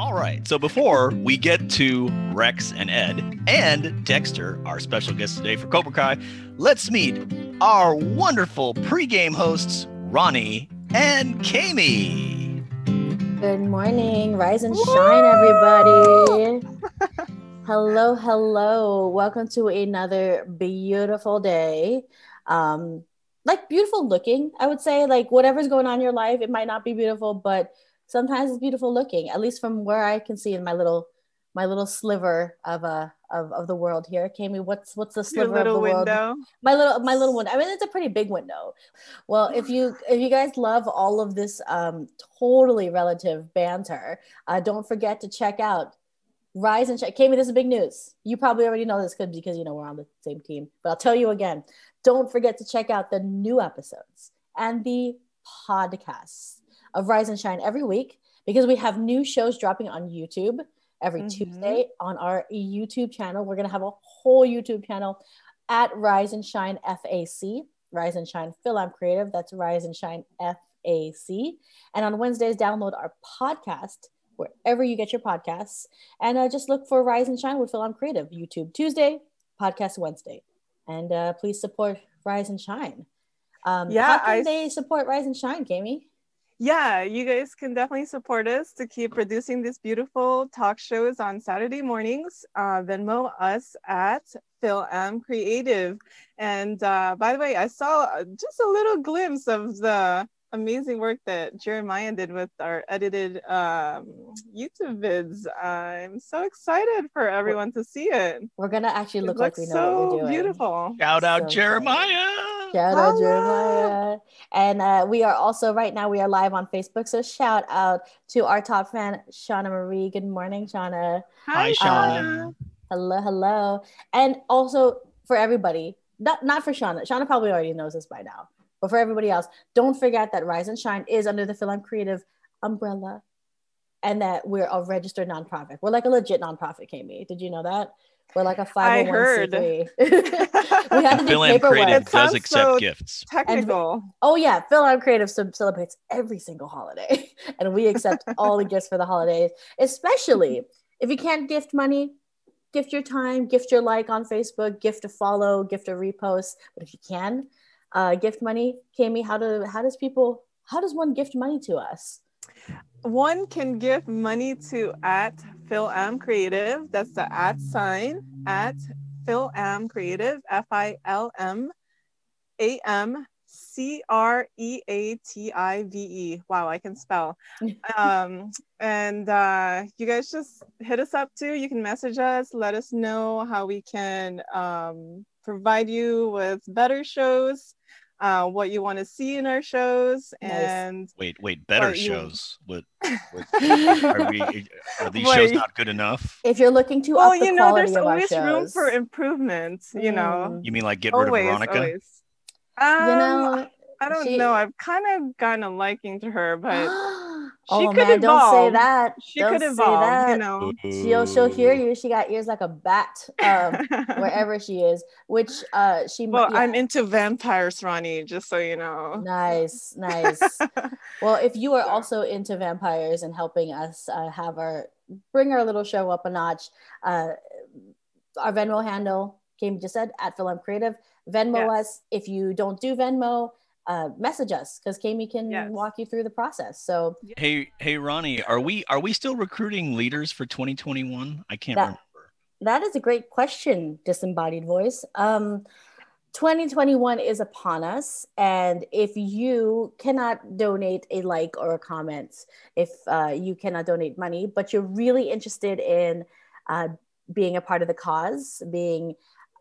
All right. So before we get to Rex and Ed and Dexter, our special guest today for Cobra Kai, let's meet our wonderful pregame hosts, Roni and Kami. Good morning. Rise and shine, everybody. hello, hello. Welcome to another beautiful day. Um, like beautiful looking, I would say. Like whatever's going on in your life, it might not be beautiful, but sometimes it's beautiful looking at least from where i can see in my little my little sliver of uh of, of the world here. Kami, what's what's the sliver of the window. world? my little my little window. I mean it's a pretty big window. Well if you if you guys love all of this um totally relative banter uh don't forget to check out rise and check Kami, this is big news. You probably already know this because you know we're on the same team but i'll tell you again. Don't forget to check out the new episodes and the podcasts of Rise and Shine every week because we have new shows dropping on YouTube every mm-hmm. Tuesday on our YouTube channel. We're going to have a whole YouTube channel at Rise and Shine FAC, Rise and Shine FilAm Creative. That's Rise and Shine FAC. And on Wednesdays, download our podcast wherever you get your podcasts. And uh, just look for Rise and Shine with FilAm Creative, YouTube Tuesday, podcast Wednesday. And uh, please support Rise and Shine. Um, yeah, how can I... they support Rise and Shine, Kami? Yeah, you guys can definitely support us to keep producing these beautiful talk shows on Saturday mornings. Uh, Venmo us at FilAm Creative. And uh, by the way, I saw just a little glimpse of the amazing work that Jeremiah did with our edited um, YouTube vids. I'm so excited for everyone to see it. We're gonna actually look like we know so what we're doing. Beautiful. Shout out so Jeremiah. Shout out Jeremiah. And uh, we are also right now we are live on Facebook. So shout out to our top fan, Shana Marie. Good morning, Shana. Hi, Shana. Um, hello, hello. And also for everybody, not not for Shana. Shana probably already knows this by now. But for everybody else, don't forget that Rise and Shine is under the FilAm Creative umbrella and that we're a registered nonprofit. We're like a legit nonprofit, Kami. Did you know that? We're like a 501c3. I heard. Oh we have to do FilAm Creative does accept so gifts. Technical. And, oh yeah, FilAm Creative celebrates every single holiday. and we accept all the gifts for the holidays, especially if you can't gift money, gift your time, gift your like on Facebook, gift a follow, gift a repost. But if you can, uh, gift money. Kami, how do how does people how does one gift money to us? One can give money to at FilAm Creative. That's the at sign at FilAm Creative. F I L M A M C R E A T I V E. Wow, I can spell. um, and uh, you guys just hit us up too. You can message us, let us know how we can um, provide you with better shows uh, what you want to see in our shows and wait wait better shows. What, what are, we, are these shows not good enough? If you're looking to well you know there's always room for improvement you know. Mm. you mean like get rid always, of veronica? always. Um, you know i don't she... know. I've kind of gotten a liking to her but She oh man, evolve. don't say that. She don't could evolve, that. you know. She'll she'll hear you. She got ears like a bat, um, wherever she is. Which uh she Well, yeah. I'm into vampires, Roni, just so you know. Nice, nice. well, if you are also into vampires and helping us uh, have our bring our little show up a notch, uh our Venmo handle came just said at FilAm Creative. Venmo yes. us. If you don't do Venmo, uh, message us because Kami can yes. walk you through the process. So hey, hey Roni, are we are we still recruiting leaders for 2021? I can't that, remember. That is a great question, disembodied voice. Um, 2021 is upon us, and if you cannot donate a like or a comment, if uh, you cannot donate money, but you're really interested in uh, being a part of the cause, being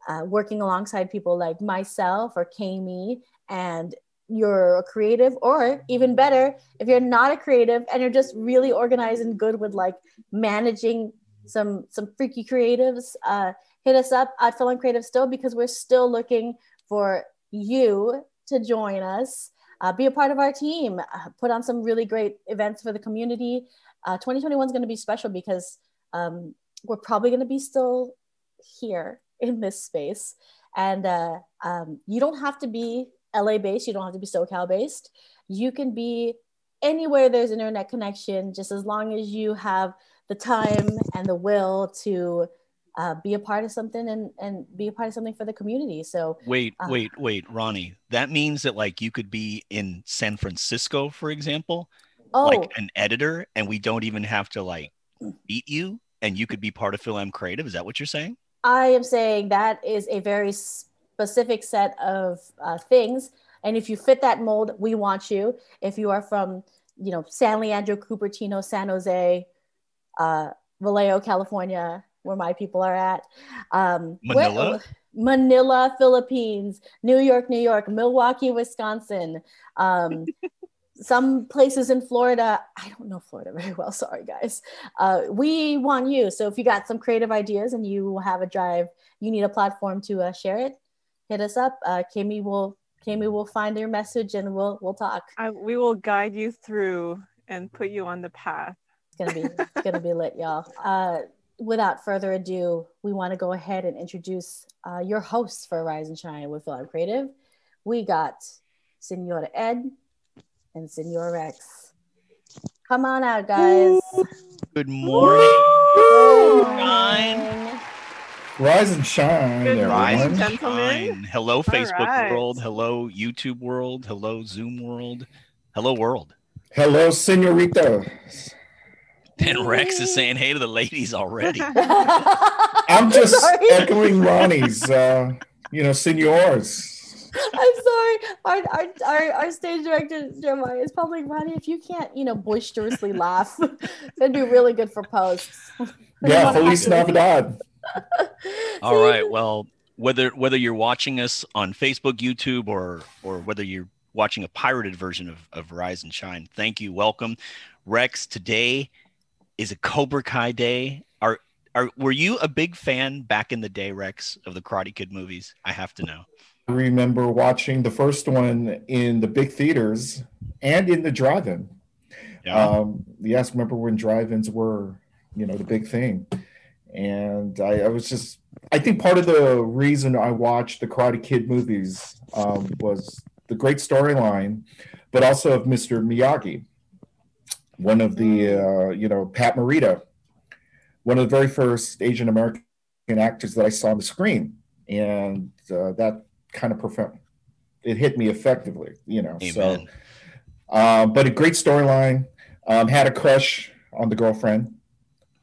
uh, working alongside people like myself or Kami and you're a creative or even better if you're not a creative and you're just really organized and good with like managing some some freaky creatives uh, hit us up at FilAm Creative still because we're still looking for you to join us. Uh, be a part of our team. Uh, put on some really great events for the community. 2021 uh, is going to be special because um, we're probably going to be still here in this space. And uh, um, you don't have to be LA based, you don't have to be SoCal based. You can be anywhere there's internet connection, just as long as you have the time and the will to uh, be a part of something and and be a part of something for the community. So Wait, Uh. wait, wait, Roni. That means that like you could be in San Francisco, for example, oh like an editor, and we don't even have to like beat you, and you could be part of FilAm Creative. Is that what you're saying? I am saying that is a very specific set of uh, things. And if you fit that mold, we want you. If you are from, you know, San Leandro, Cupertino, San Jose, uh, Vallejo, California, where my people are at, um, where- Manila? Manila, Philippines, New York, New York, Milwaukee, Wisconsin, um, some places in Florida. I don't know Florida very well. Sorry, guys. Uh, we want you. So if you got some creative ideas and you have a drive, you need a platform to uh, share it. Hit us up. Uh, Kami will Kami will find your message and we'll we'll talk. I, we will guide you through and put you on the path. It's gonna be it's gonna be lit, y'all. Uh, without further ado, we want to go ahead and introduce uh, your hosts for Rise and Shine with FilAm Creative. We got Senora Ed and Senor Rex. Come on out, guys. Good morning. Good Shine. morning. Rise and shine, Good. Rise and shine. Hello, Facebook right. world. Hello, YouTube world. Hello, Zoom world. Hello, world. Hello, senorita. And Rex is saying hey to the ladies already. I'm just Sorry. echoing Roni's, uh, you know, senors. I'm sorry. Our, our, our, our stage director, Jeremiah, is probably Roni. If you can't, you know, boisterously laugh, that'd be really good for posts. Yeah, wanna Feliz Navidad. All See? right. Well, whether whether you're watching us on Facebook, YouTube, or or whether you're watching a pirated version of, of Rise and Shine, thank you. Welcome. Rex, today is a Cobra Kai day. Are are were you a big fan back in the day, Rex, of the Karate Kid movies? I have to know. I remember watching the first one in the big theaters and in the drive-in. Yeah. Um, yes, remember when drive-ins were, you know, the big thing. And I, I was just, I think part of the reason I watched the Karate Kid movies um, was the great storyline, but also of Mr. Miyagi, one of the, uh, you know, Pat Morita, one of the very first Asian American actors that I saw on the screen. And uh, that kind of profound, it hit me effectively, you know. So, Amen. um, but a great storyline. Um, had a crush on the girlfriend,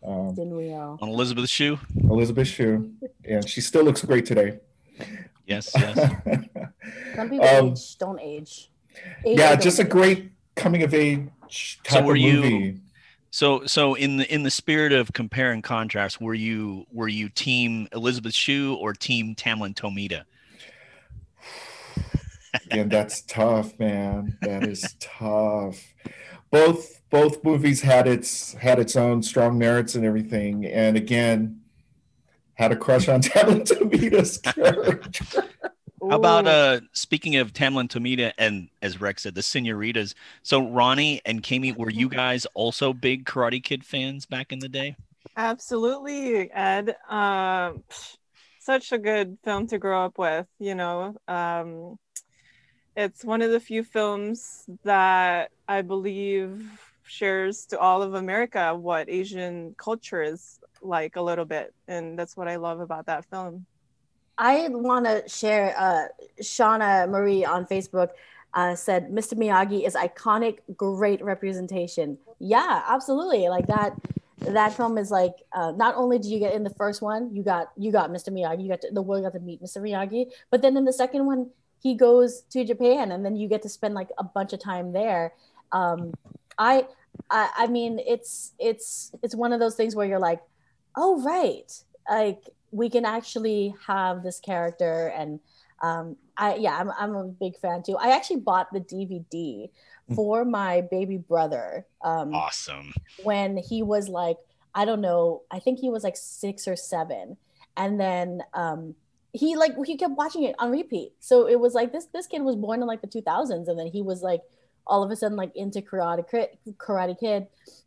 um, Didn't we all? on Elizabeth Shue. Elizabeth Shue, and she still looks great today. Yes, yes. Some people Um, age, don't age. Age yeah, just a don't age. great coming of age type were of you- So so in the in the spirit of compare and contrast, were you were you team Elizabeth Shue or team Tamlyn Tomita? and that's tough, man. That is tough. Both both movies had its had its own strong merits and everything. And again, had a crush on Tamlyn Tomita's character. How about uh speaking of Tamlyn Tomita and as Rex said, the senoritas. So Roni and Kami, were you guys also big Karate Kid fans back in the day? Absolutely, Ed. Um, such a good film to grow up with. You know, um, it's one of the few films that I believe shares to all of America what Asian culture is like a little bit, and that's what I love about that film. I want to share. Uh, Shana Marie on Facebook uh, said, "Mr. Miyagi is iconic, great representation." Yeah, absolutely. Like that. That film is like uh, not only do you get in the first one, you got you got Mr. Miyagi, you got to, the world got to meet Mr. Miyagi, but then in the second one, he goes to Japan, and then you get to spend like a bunch of time there. Um, I, I, I mean, it's it's it's one of those things where you're like, oh right, like we can actually have this character and um i yeah i'm, I'm a big fan too. I actually bought the dvd for my baby brother um Awesome. when he was like i don't know i think he was like six or seven. And then um he like he kept watching it on repeat. So it was like this this kid was born in like the 2000s and then he was like all of a sudden like into karate Kid- karate kid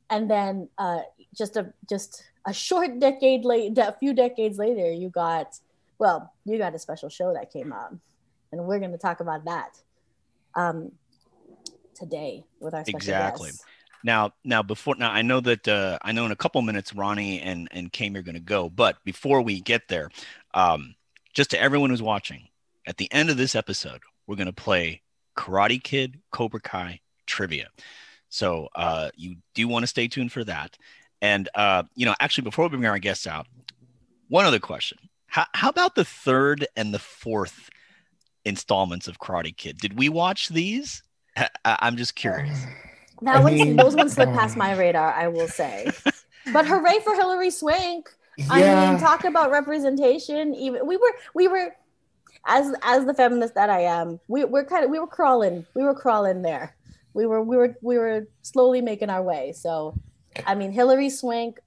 and then uh just a just a short decade late a few decades later you got well you got a special show that came out and we're going to talk about that um today with our special Exactly. guest. Now, now before now, I know that uh, I know in a couple minutes Roni and and Kame are going to go, but before we get there, um, just to everyone who's watching, at the end of this episode, we're going to play Karate Kid Cobra Kai trivia. So uh, you do want to stay tuned for that. And uh, you know, actually, before we bring our guests out, one other question: How, how about the third and the fourth installments of Karate Kid? Did we watch these? I, I'm just curious. That I one, mean- those ones slipped past my radar, I will say. But hooray for Hilary Swank! I Yeah. mean, talk about representation. Even we were, we were, as as the feminist that I am, we we're kind of we were crawling, we were crawling there. We were we were we were slowly making our way. So, I mean, Hilary Swank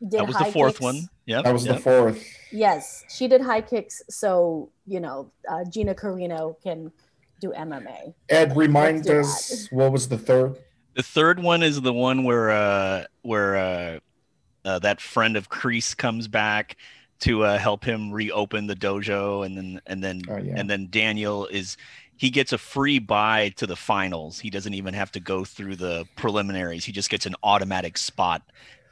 did That was high the fourth kicks. one. Yep. that was yep. the fourth. Yes, she did high kicks. So you know, uh, Gina Carano can do MMA. Ed, remind do us what was the third? The third one is the one where uh where uh, uh that friend of Kreese comes back to uh, help him reopen the dojo and then and then Oh, yeah. and then Daniel is he gets a free buy to the finals. He doesn't even have to go through the preliminaries. He just gets an automatic spot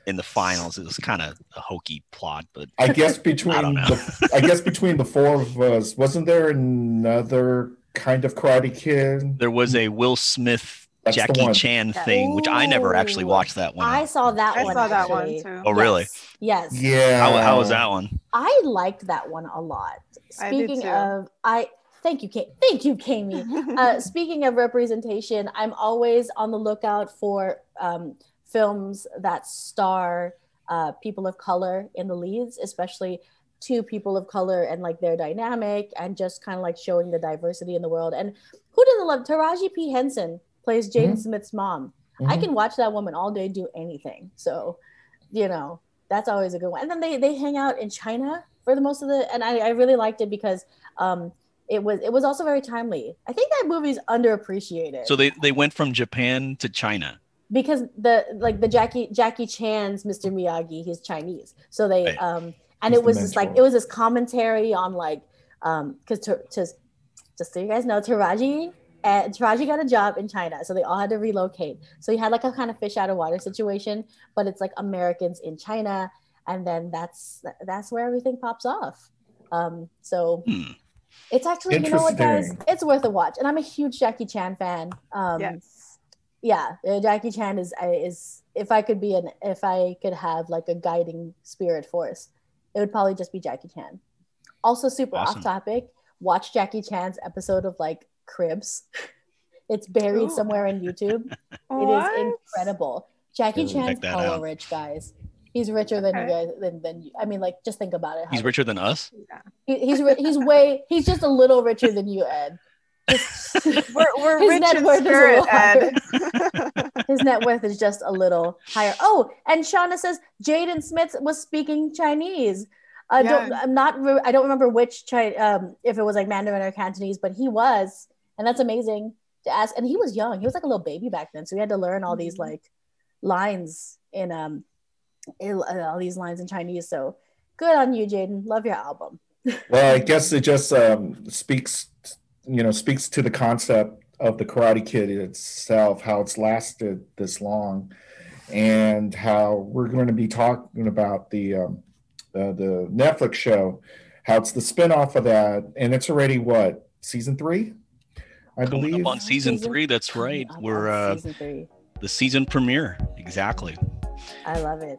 in the finals. It was kind of a hokey plot, but I guess between I don't know. the, I guess between the four of us, wasn't there another kind of Karate Kid? there was a Will Smith That's Jackie one. Chan thing, which I never actually watched that one. I saw that I one. saw that one actually. too. Oh, really? Yes. yes. Yeah. how, how was that one? I liked that one a lot. I did Speaking too. of, I thank you, Kate. Thank you, Kami. Uh, speaking of representation, I'm always on the lookout for um, films that star uh, people of color in the leads, especially two people of color and like their dynamic and just kind of like showing the diversity in the world. And who doesn't love Taraji P Henson plays Jaden Mhm. Smith's mom. I Mhm. can watch that woman all day do anything. So, you know, that's always a good one. And then they they hang out in China for the most of the and I, I really liked it because um it was it was also very timely. I think that movie's underappreciated. So they, they went from Japan to China. because the like the Jackie Jackie Chan's Mr. Miyagi, he's Chinese. So they Right. um and He's it was just like it was this commentary on like um because to, to just so you guys know Taraji and Taraji got a job in China, so they all had to relocate. So you had like a kind of fish out of water situation, but it's like Americans in China, and then that's that's where everything pops off. Um, so Hmm. it's actually you know what guys, it's worth a watch, and I'm a huge Jackie Chan fan. Um, yes. yeah, uh, Jackie Chan is is if I could be an if I could have like a guiding spirit force, it would probably just be Jackie Chan. Also, super Awesome. off topic. Watch Jackie Chan's episode of like Cribs. It's buried Ooh. somewhere in YouTube. It is incredible. Jackie Ooh. Chan's Check hella out. rich, guys. He's richer than you guys than, than you. I mean, like just think about it. He's richer than us. He, he's he's way he's just a little richer than you, Ed. Just- We're, we're His rich net in worth is a spirit, little Ed. his net worth is just a little higher. Oh, and Shana says Jaden Smith was speaking Chinese. I don't. I'm not. re- I don't remember which Chi- um, if it was like Mandarin or Cantonese, but he was, and that's amazing to ask. And he was young. He was like a little baby back then, so he had to learn all these Mhm. like lines in um, in, uh, all these lines in Chinese. So good on you, Jaden. Love your album. Well, I guess it just um, speaks, you know, speaks to the concept of the Karate Kid itself, how it's lasted this long, and how we're going to be talking about the um, uh, the Netflix show, how it's the spinoff of that, and it's already what season three, I Coming believe. up on season Season- three. That's right. I We're uh, season three. the season premiere. Exactly. I love it.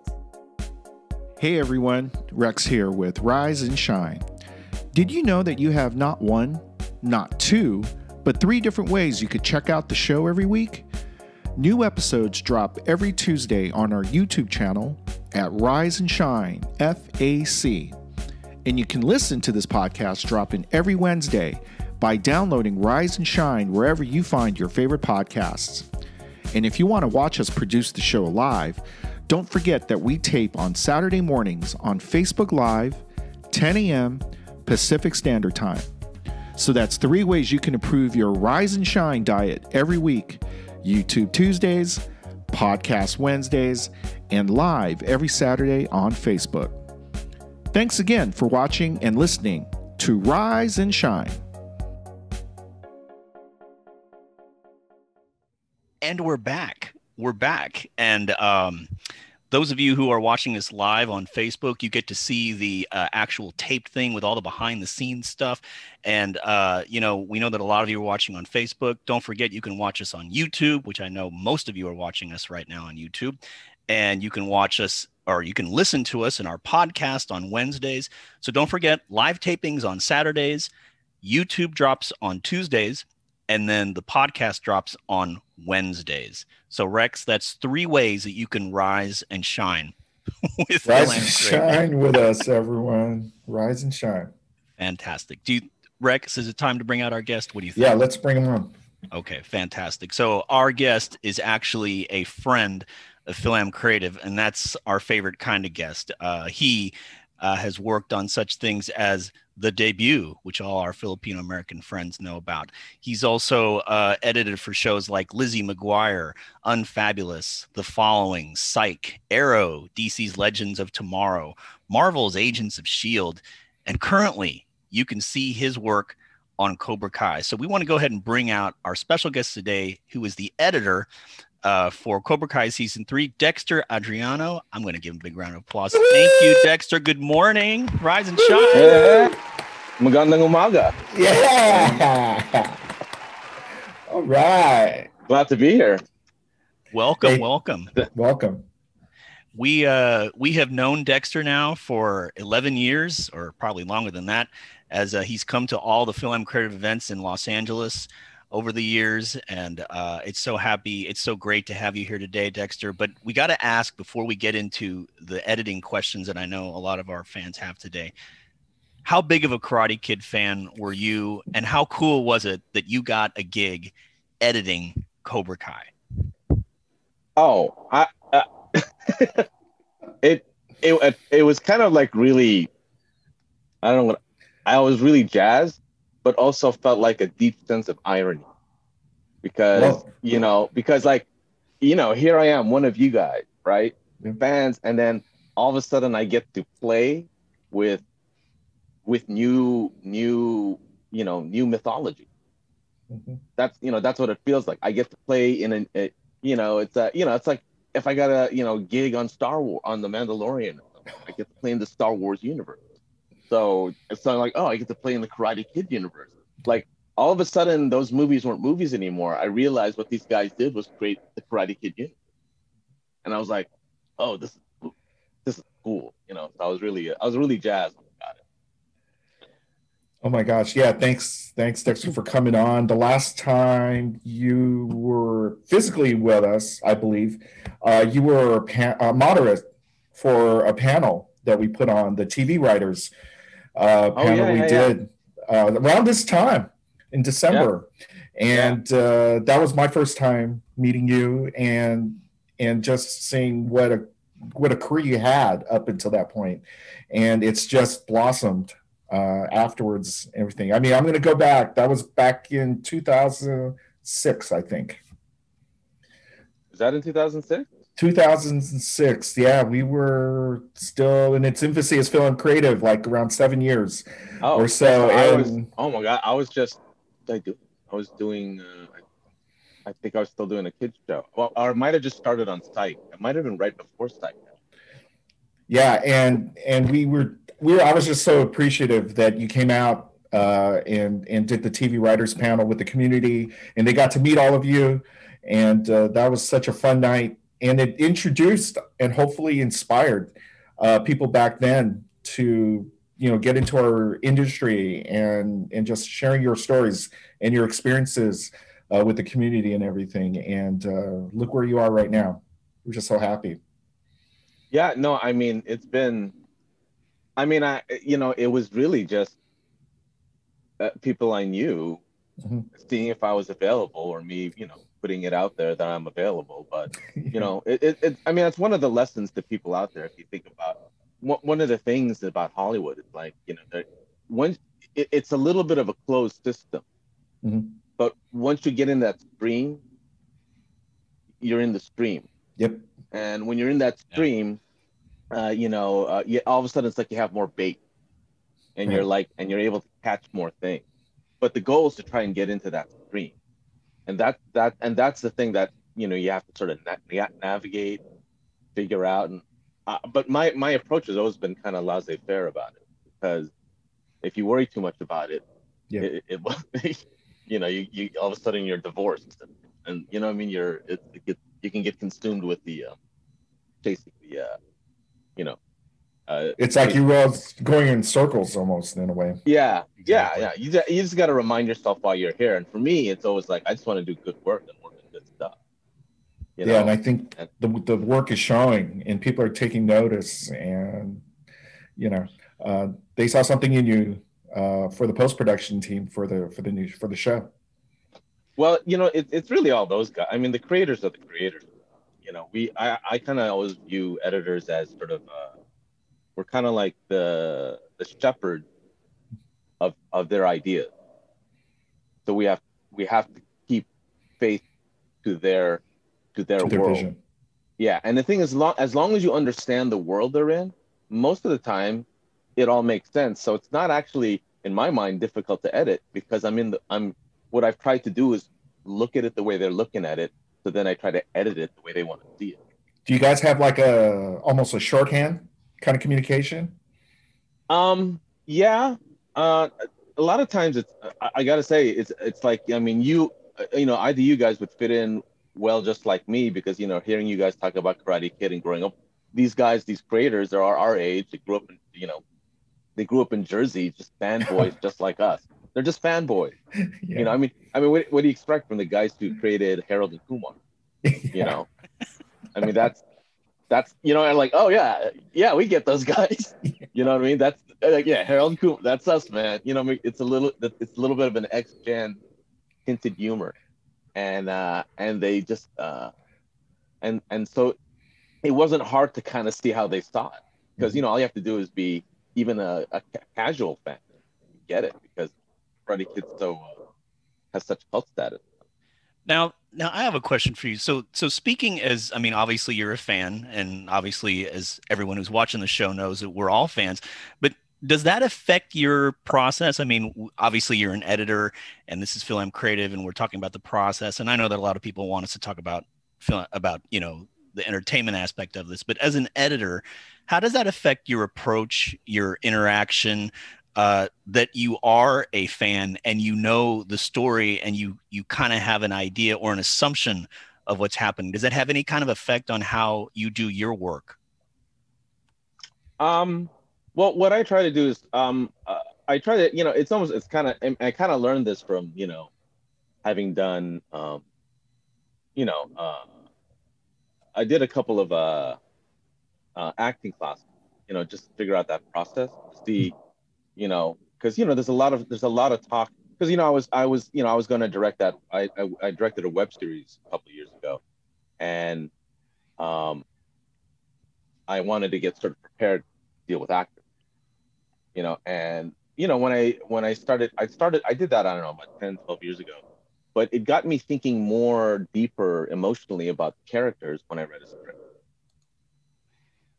Hey everyone, Rex here with Rise and Shine. Did you know that you have not one, not two, but three different ways you could check out the show every week? New episodes drop every Tuesday on our YouTube channel at Rise and Shine FAC. And you can listen to this podcast dropping every Wednesday by downloading Rise and Shine wherever you find your favorite podcasts. And if you want to watch us produce the show live, don't forget that we tape on Saturday mornings on Facebook Live, 10 a.m. Pacific Standard Time. So that's three ways you can improve your rise and shine diet every week YouTube Tuesdays, Podcast Wednesdays, and live every Saturday on Facebook. Thanks again for watching and listening to Rise and Shine. And we're back. we're back, and um, those of you who are watching this live on Facebook, you get to see the uh, actual taped thing with all the behind the scenes stuff. And, uh, you know, we know that a lot of you are watching on Facebook. Don't forget, you can watch us on YouTube, which I know most of you are watching us right now on YouTube. And you can watch us or you can listen to us in our podcast on Wednesdays. So don't forget, live tapings on Saturdays, YouTube drops on Tuesdays, and then the podcast drops on Wednesdays. So Rex, that's three ways that you can rise and shine. with rise and shine with us, everyone. Rise and shine. Fantastic. Do you, Rex? Is it time to bring out our guest? What do you think? Yeah, let's bring him on. Okay, fantastic. So our guest is actually a friend of FilAm Creative, and that's our favorite kind of guest. Uh, he uh, has worked on such things as the debut, which all our Filipino American friends know about. He's also uh, edited for shows like Lizzie McGuire, Unfabulous, The Following, Psych, Arrow, DC's Legends of Tomorrow, Marvel's Agents of S.H.I.E.L.D., and currently you can see his work on Cobra Kai. So we want to go ahead and bring out our special guest today, who is the editor uh, for Cobra Kai season three, Dexter Adriano. I'm going to give him a big round of applause. Thank you, Dexter. Good morning. Rise and shine. Yeah. Magandang umaga. Yeah. All right. Glad to be here. Welcome, Hey. welcome. Welcome. We uh we have known Dexter now for 11 years, or probably longer than that, as uh, he's come to all the FilAm Creative events in Los Angeles over the years, and uh, it's so happy, it's so great to have you here today, Dexter. But we got to ask before we get into the editing questions that I know a lot of our fans have today. How big of a Karate Kid fan were you, and how cool was it that you got a gig editing Cobra Kai? Oh, I, uh, it, it it was kind of like really, I don't know. What, I was really jazzed, but also felt like a deep sense of irony, because Whoa. you know, because like, you know, here I am, one of you guys, right, fans, and then all of a sudden I get to play with, with new new you know new mythology. Mhm. that's you know that's what it feels like. I get to play in an a, you know it's a you know it's like if I got a you know gig on Star Wars on the Mandalorian, I get to play in the Star Wars universe. So it's not like oh I get to play in the Karate Kid universe. Like all of a sudden those movies weren't movies anymore. I realized what these guys did was create the Karate Kid universe, and I was like, oh this this is cool. You know, so I was really I was really jazzed about it. Oh my gosh. Yeah. Thanks. Thanks, Dexter, for coming on. The last time you were physically with us, I believe, uh, you were a, pa- a moderate for a panel that we put on the TV writers uh, Oh, panel yeah, we yeah, did uh, around this time in December. And uh, that was my first time meeting you and and just seeing what a what a career you had up until that. And it's just blossomed uh, afterwards everything i mean i'm going to go back that was back in 2006 i think Was that in 2006? 2006 yeah we were still in its infancy as FilAm creative like around seven years Oh, or so I was, oh my god, I was just I do I was doing uh, I, think I was still doing a kids show. Well, or might have just started on Psych. It might have been right before Psych. yeah and and we were we were i was just so appreciative that you came out uh and and did the tv writers panel with the community and they got to meet all of you and uh, that was such a fun night and it introduced and hopefully inspired uh people back then to you know get into our industry and and just sharing your stories and your experiences uh, with the community and everything. And uh, look where you are right now. We're just so happy. Yeah, no, I mean it's been I mean I you know, it was really just uh, people I knew Mhm. seeing if I was available or me, you know, putting it out there that I'm available, but you know it, it, it i mean that's one of the lessons to people out there if you think about one of the things about hollywood is like you know once it, it's a little bit of a closed system. Mhm. but once you get in that stream you're in the stream. Yep. And when you're in that stream uh, you know uh, you, all of a sudden it's like you have more bait. And you're like and you're able to catch more things. But the goal is to try and get into that stream and that that and that's the thing that you know you have to sort of na- navigate, figure out, and uh, but my my approach has always been kind of laissez-faire about it because if you worry too much about it, Yeah. it, it, it you know you, you all of a sudden you're divorced and, and you know what I mean you're it, it get, you can get consumed with the uh, chasing the uh, you know uh, It's like you were going in circles almost in a way. yeah. Yeah yeah you just, you just got to remind yourself while you're here and for me it's always like I just want to do good work and work on good stuff you know yeah, and I think the the work is showing, and people are taking notice, and you know, uh, they saw something in you uh, for the post production team for the for the new for the show. Well, you know, it, it's really all those guys. I mean, the creators are the creators. You know, we I, I kind of always view editors as sort of uh, we're kind of like the the shepherd of of their ideas. So we have we have to keep faith to their to their, to their world. vision. Yeah, and the thing is, long as long as you understand the world they're in, most of the time, it all makes sense. So it's not actually, in my mind, difficult to edit because I'm in the I'm. What I've tried to do is look at it the way they're looking at it, so then I try to edit it the way they want to see it. Do you guys have like a almost a shorthand kind of communication? Um, yeah. Uh, a lot of times it's I, I gotta say it's it's like I mean you you know either you guys would fit in well just like me because you know hearing you guys talk about Karate Kid and growing up, these guys these creators are our age. They grew up in you know they grew up in Jersey, just fanboys just like us. They're just fanboys. Yeah. You know I mean I mean what, what do you expect from the guys who created Harold and Kumar? You know, I mean that's that's you know and like oh yeah yeah we get those guys. You know what I mean? That's like yeah, Harold Kumar. That's us, man. You know, it's a little, it's a little bit of an ex-gen hinted humor, and uh, and they just, uh, and and so it wasn't hard to kind of see how they saw it because you know all you have to do is be even a, a casual fan, get it because Karate Kid so uh, has such cult status. Now, now I have a question for you. So, so speaking as, I mean, obviously you're a fan, and obviously, as everyone who's watching the show knows, that we're all fans. But does that affect your process? I mean, obviously you're an editor, and this is FilAm Creative, and we're talking about the process. And I know that a lot of people want us to talk about about you know the entertainment aspect of this. But as an editor, how does that affect your approach, your interaction? Uh, that you are a fan and you know the story and you you kind of have an idea or an assumption of what's happening. Does that have any kind of effect on how you do your work? Um, well, what I try to do is, um, uh, I try to, you know, it's almost, it's kind of, I kind of learned this from, you know, having done, um, you know, uh, I did a couple of uh, uh, acting classes, you know, just to figure out that process, see, you know, because you know, there's a lot of, there's a lot of talk, because you know, I was, I was, you know, I was going to direct that, I, I, I directed a web series a couple years ago, and, um, I wanted to get sort of prepared to deal with actors you know and you know when i when i started i started i did that i don't know about 10 12 years ago. But it got me thinking more deeper emotionally about the characters when i read a script.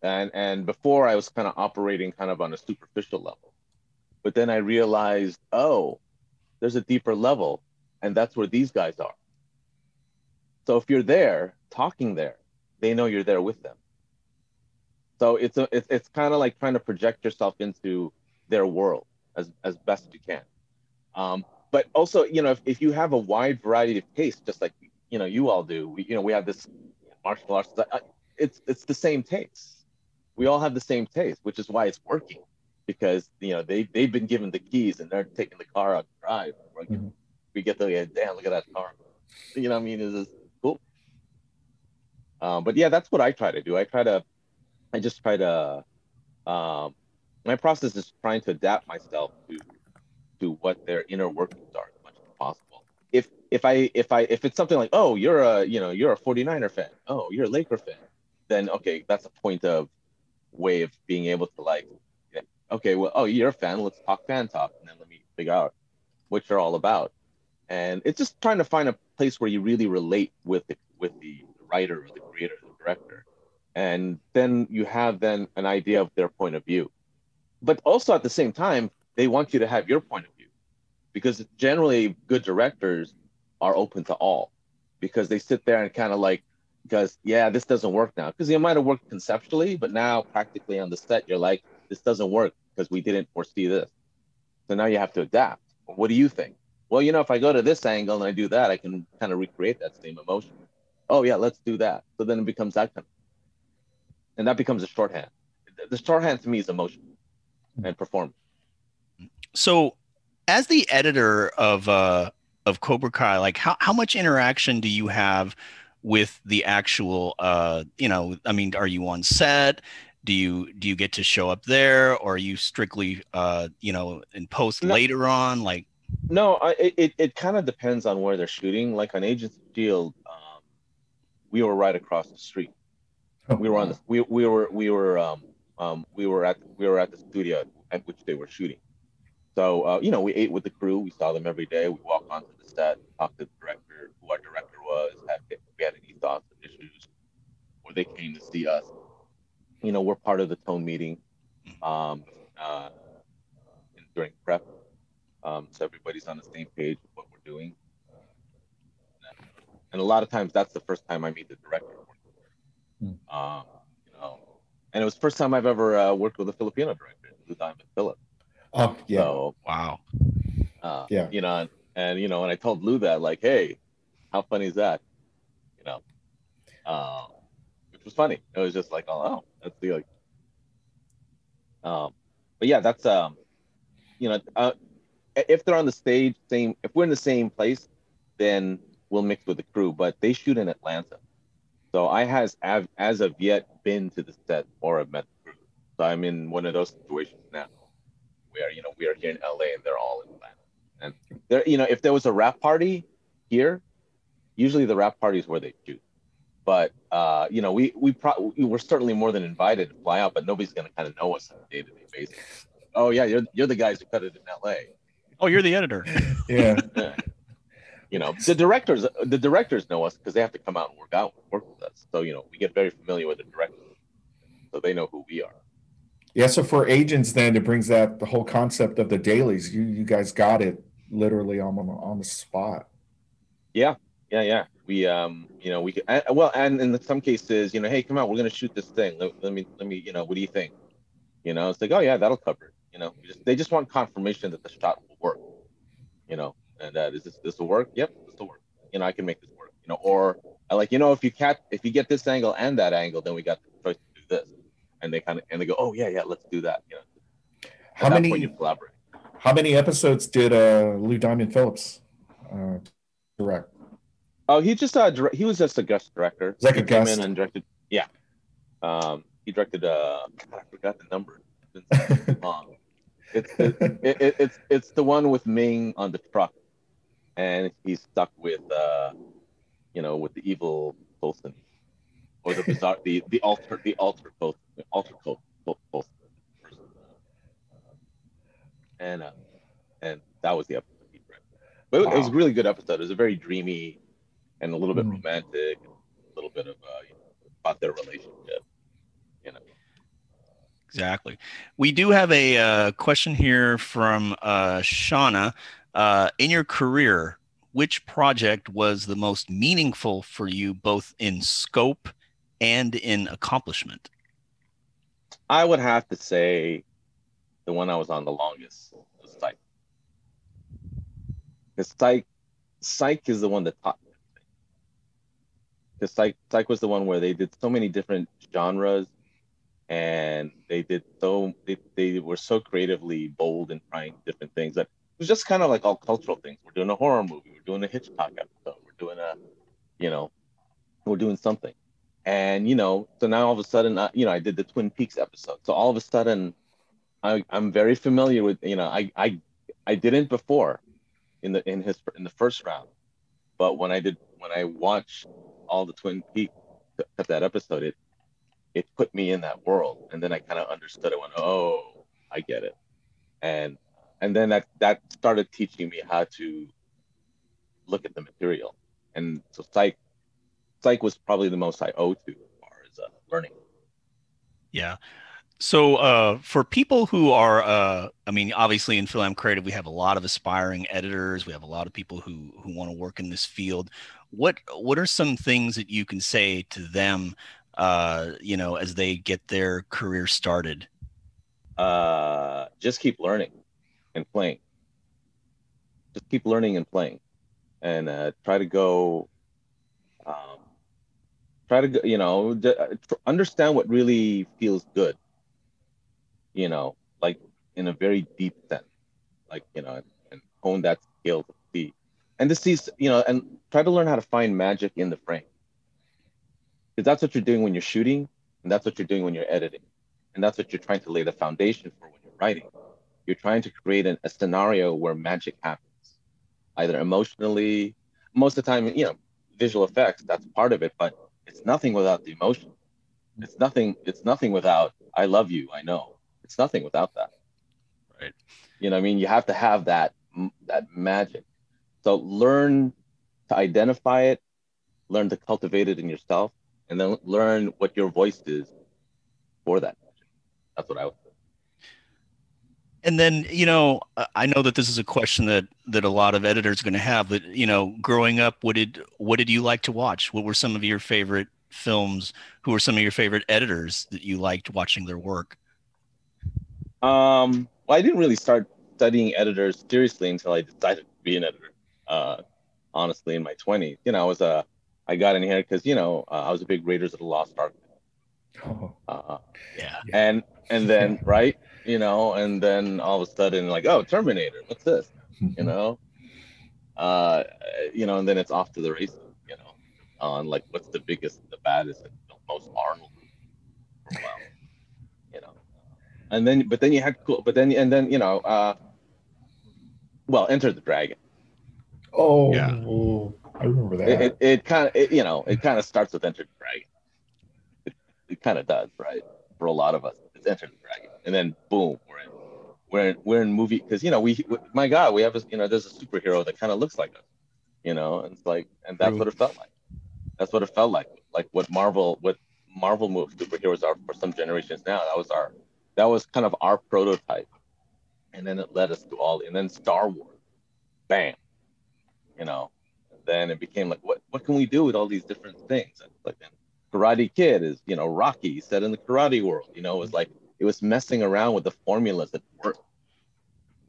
And and before i was kind of operating kind of on a superficial level but then i realized oh there's a deeper level and that's where these guys are. So if you're there talking there they know you're there with them. So it's a it's, it's kind of like trying to project yourself into their world as as best you can. Um, but also you know if, if you have a wide variety of tastes just like you know you all do we you know we have this martial arts it's it's the same taste we all have the same taste which is why it's working because you know they they've been given the keys and they're taking the car out to drive Mhm. we get the damn look at that car you know what i mean is this cool um, but yeah that's what i try to do i try to I just try to. Um, my process is trying to adapt myself to to what their inner workings are as much as possible. If if I if I if it's something like oh you're a you know you're a 49er fan oh you're a Laker fan then okay that's a point of way of being able to like yeah, okay well oh you're a fan let's talk fan talk and then let me figure out what you're all about. And it's just trying to find a place where you really relate with the with the writer or the creator or the director. And then you have then an idea of their point of view. But also at the same time they want you to have your point of view. Because generally good directors are open to all. Because they sit there and kind of like because yeah this doesn't work now. Because it might have worked conceptually but now practically on the set you're like this doesn't work because we didn't foresee this. So now you have to adapt. What do you think? Well you know if i go to this angle and i do that i can kind of recreate that same emotion. Oh yeah let's do that. So then it becomes that kind of and that becomes a shorthand. The shorthand to me is emotion and performance. So, as the editor of uh, of Cobra Kai, like how how much interaction do you have with the actual? Uh, you know, I mean, are you on set? Do you do you get to show up there, or are you strictly, uh, you know, in post No. later on? Like, No, I, it- it, it kind of depends on where they're shooting. Like on Agents of Shield, um, we were right across the street. We were on the we, we were we were um, um, we were at we were at the studio at which they were shooting. So uh, you know, we ate with the crew. We saw them every day. We walked onto the set, talked to the director, who our director was, had, if we had any thoughts and issues, or they came to see us. You know, we're part of the tone meeting um, uh, during prep um, so everybody's on the same page with what we're doing. And a lot of times, that's the first time I meet the director. Hmm. Um, you know, and it was the first time I've ever uh, worked with a Filipino director, Lou Diamond Phillips. Oh, yeah. So, wow, uh, Yeah. you know, and, and you know, and I told Lou that, like, hey, how funny is that? You know, uh, which was funny. It was just like, oh, oh that's the. Um, but yeah, that's um, you know, uh, if they're on the stage, same. If we're in the same place, then we'll mix with the crew. But they shoot in Atlanta, so I has av- as of yet been to the set or have met the crew. So I'm in one of those situations now, where you know we are here in LA and they're all in Atlanta. And there, you know, if there was a wrap party here, usually the wrap party is where they shoot. But uh, you know, we we pro- we were certainly more than invited to fly out, but nobody's gonna kind of know us on a day to day basis. Oh yeah, you're you're the guys who cut it in LA. oh, you're the editor. Yeah. You know, the directors the directors know us because they have to come out and work out work with us. So you know, we get very familiar with the directors, so they know who we are. Yeah. So for agents, then it brings that the whole concept of the dailies. You you guys got it literally on on, on the spot. Yeah. Yeah, yeah. We um, you know, we could and, well, and in some cases, you know, hey, come on, we're gonna shoot this thing. Let, let me let me, you know, what do you think? You know, it's like, oh yeah, that'll cover it. You know, just, they just want confirmation that the shot will work. You know, and uh, is this this will work? Yep, this will work. You know, I can make this work. You know, or I like, you know, if you catch if you get this angle and that angle, then we got the choice to do this. And they kind of and they go, oh yeah, yeah, let's do that. You know, How that many you collaborate. how many episodes did uh Lou Diamond Phillips uh direct? Oh, he just uh, direct, he was just a guest director. He's like a He came guest. in and directed. Yeah, um, he directed. Uh, God, I forgot the number. It's long. It's it, it, it, it's it's the one with Ming on the truck, and he's stuck with uh, you know, with the evil Coulson, or the bizarre, the the alter the alter the alter Coulson. And uh, and that was the episode. But it, it was a really good episode. It was a very dreamy and a little bit Mhm. romantic, a little bit of uh, you know, about their relationship. You know, Exactly. We do have a uh, question here from uh, Shana. Uh, in your career, which project was the most meaningful for you, both in scope and in accomplishment? I would have to say the one I was on the longest was Psych. Because Psych, Psych is the one that taught me. Because Psych, Psych was the one where they did so many different genres, and they did so they, they were so creatively bold in trying different things that it was just kind of like all cultural things. We're doing a horror movie, we're doing a Hitchcock episode, we're doing a, you know, we're doing something. And you know so now all of a sudden I, you know i did the twin peaks episode. So all of a sudden I, i'm very familiar with you know i i i didn't before in the in his in the first round. But when i did when i watched all the twin peaks of that episode it it put me in that world and then i kind of understood it went oh i get it and and then that that started teaching me how to look at the material and so psych psych was probably the most I owe to as far as uh, learning. Yeah. So, uh, for people who are, uh, I mean, obviously in FilAm Creative, we have a lot of aspiring editors. We have a lot of people who who want to work in this field. What what are some things that you can say to them, uh, you know, as they get their career started? Uh, just keep learning and playing. Just keep learning and playing, and uh, try to go. Um, try to you know, uh, understand what really feels good you know, like in a very deep sense, like, you know, and, and hone that skill to see. And this is, you know, and try to learn how to find magic in the frame. Because that's what you're doing when you're shooting, and that's what you're doing when you're editing. And that's what you're trying to lay the foundation for when you're writing. You're trying to create an, a scenario where magic happens, either emotionally, most of the time, you know, visual effects, that's part of it, but it's nothing without the emotion. It's nothing, it's nothing without I love you, I know it's nothing without that. Right. You know, I mean, you have to have that that magic. So learn to identify it, learn to cultivate it in yourself, and then learn what your voice is for that magic. That's what I would say. And then, you know, I know that this is a question that that a lot of editors are going to have. But you know, growing up, what did what did you like to watch? What were some of your favorite films? Who were some of your favorite editors that you liked watching their work? Um, well, I didn't really start studying editors seriously until I decided to be an editor. Uh, honestly, in my 20s, you know, I was a, I got in here because you know uh, I was a big Raiders of the Lost Ark. Oh, Uh, Yeah. and and then right, you know, and then all of a sudden like, oh, Terminator, what's this? You know, uh, you know, and then it's off to the races. You know, on like what's the biggest, the baddest, and the most Arnold. for a while, You know, and then but then you had cool, but then and then you know, uh, well, Enter the Dragon. oh, Yeah. I remember that. It, it, it kind of you know it kind of starts with Enter the Dragon. It, it kind of does, right? For a lot of us, it's Enter the Dragon, and then boom, we're in we're in, we're in movie because you know we my God, we have a you know there's a superhero that kind of looks like us, you know, and it's like and that's True. what it felt like. That's what it felt like, like what Marvel what Marvel move superheroes are for some generations now. That was our that was kind of our prototype, and then it led us to all, and then Star Wars, bam, you know, then it became like what what can we do with all these different things? And like and karate kid is you know rocky set in the karate world you know it was like it was messing around with the formulas that work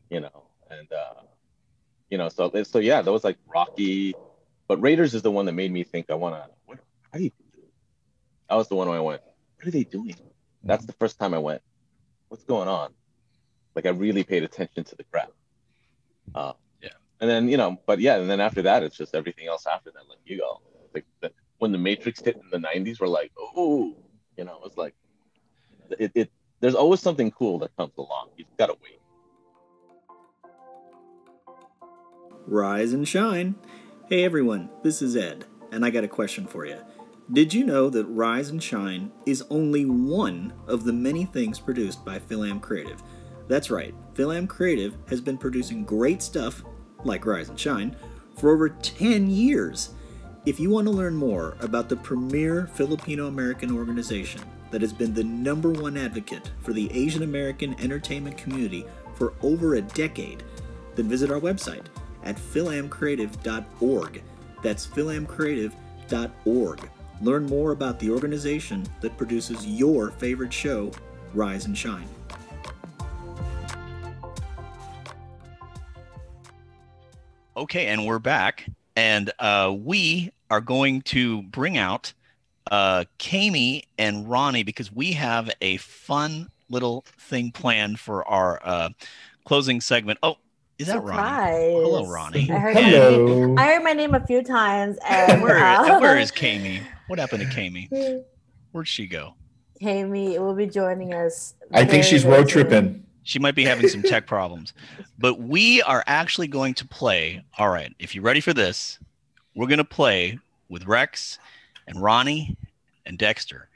you know. And uh you know so so yeah that was like rocky. But raiders is the one that made me think i want to what do you do that was the one where i went what are they doing? That's the first time i went what's going on like i really paid attention to the crap uh, Yeah. and then you know but yeah and then after that it's just everything else after that like you go like the, when the matrix hit in the 90s we're like oh you know it's like it, it there's always something cool that comes along You've gotta wait Rise and shine. Hey everyone, this is Ed, and I got a question for you. Did you know that Rise and Shine is only one of the many things produced by FilAm Creative? That's right, FilAm Creative has been producing great stuff, like Rise and Shine, for over 10 years. If you want to learn more about the premier Filipino American organization that has been the number one advocate for the Asian American entertainment community for over a decade, then visit our website at filamcreative.org. That's filamcreative.org. Learn more about the organization that produces your favorite show, Rise and Shine. Okay, and we're back, and uh, we are going to bring out uh, Kayemee and Roni because we have a fun little thing planned for our uh, closing segment. Oh, is that Roni? Surprise. Hello, Roni. I heard, And- My name, Hello. I heard my name a few times. And Where, uh, where is Kayemee? What happened to Kayemee? Where'd she go? Kayemee will be joining us. I think she's road tripping. She might be having some tech problems, but we are actually going to play. All right, if you're ready for this, we're going to play with Rex and Roni and Dexter.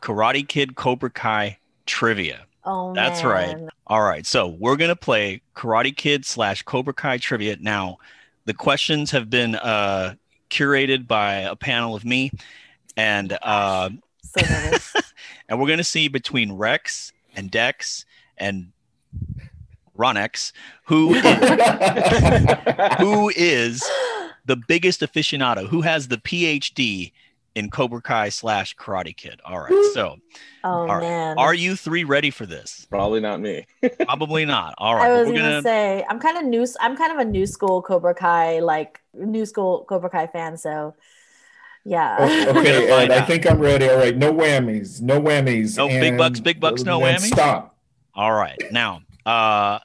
Karate Kid Cobra Kai trivia. Oh, That's man. right. All right, so we're going to play Karate Kid slash Cobra Kai trivia. Now, the questions have been uh, curated by a panel of me, and uh, So and we're going to see between Rex and Dex and Ronex who is, who is the biggest aficionado, who has the PhD in Cobra Kai slash Karate Kid. All right, so Oh Are- man. are you three ready for this? Probably not me. Probably not. All right, I was we're gonna, gonna. say I'm kind of new. I'm kind of a new school Cobra Kai, like new school Cobra Kai fan. So, yeah. Oh, gonna okay, find Ed, I think I'm ready. All right, no whammies, no whammies. No big bucks, big bucks, no whammies? Stop. All right, now, uh,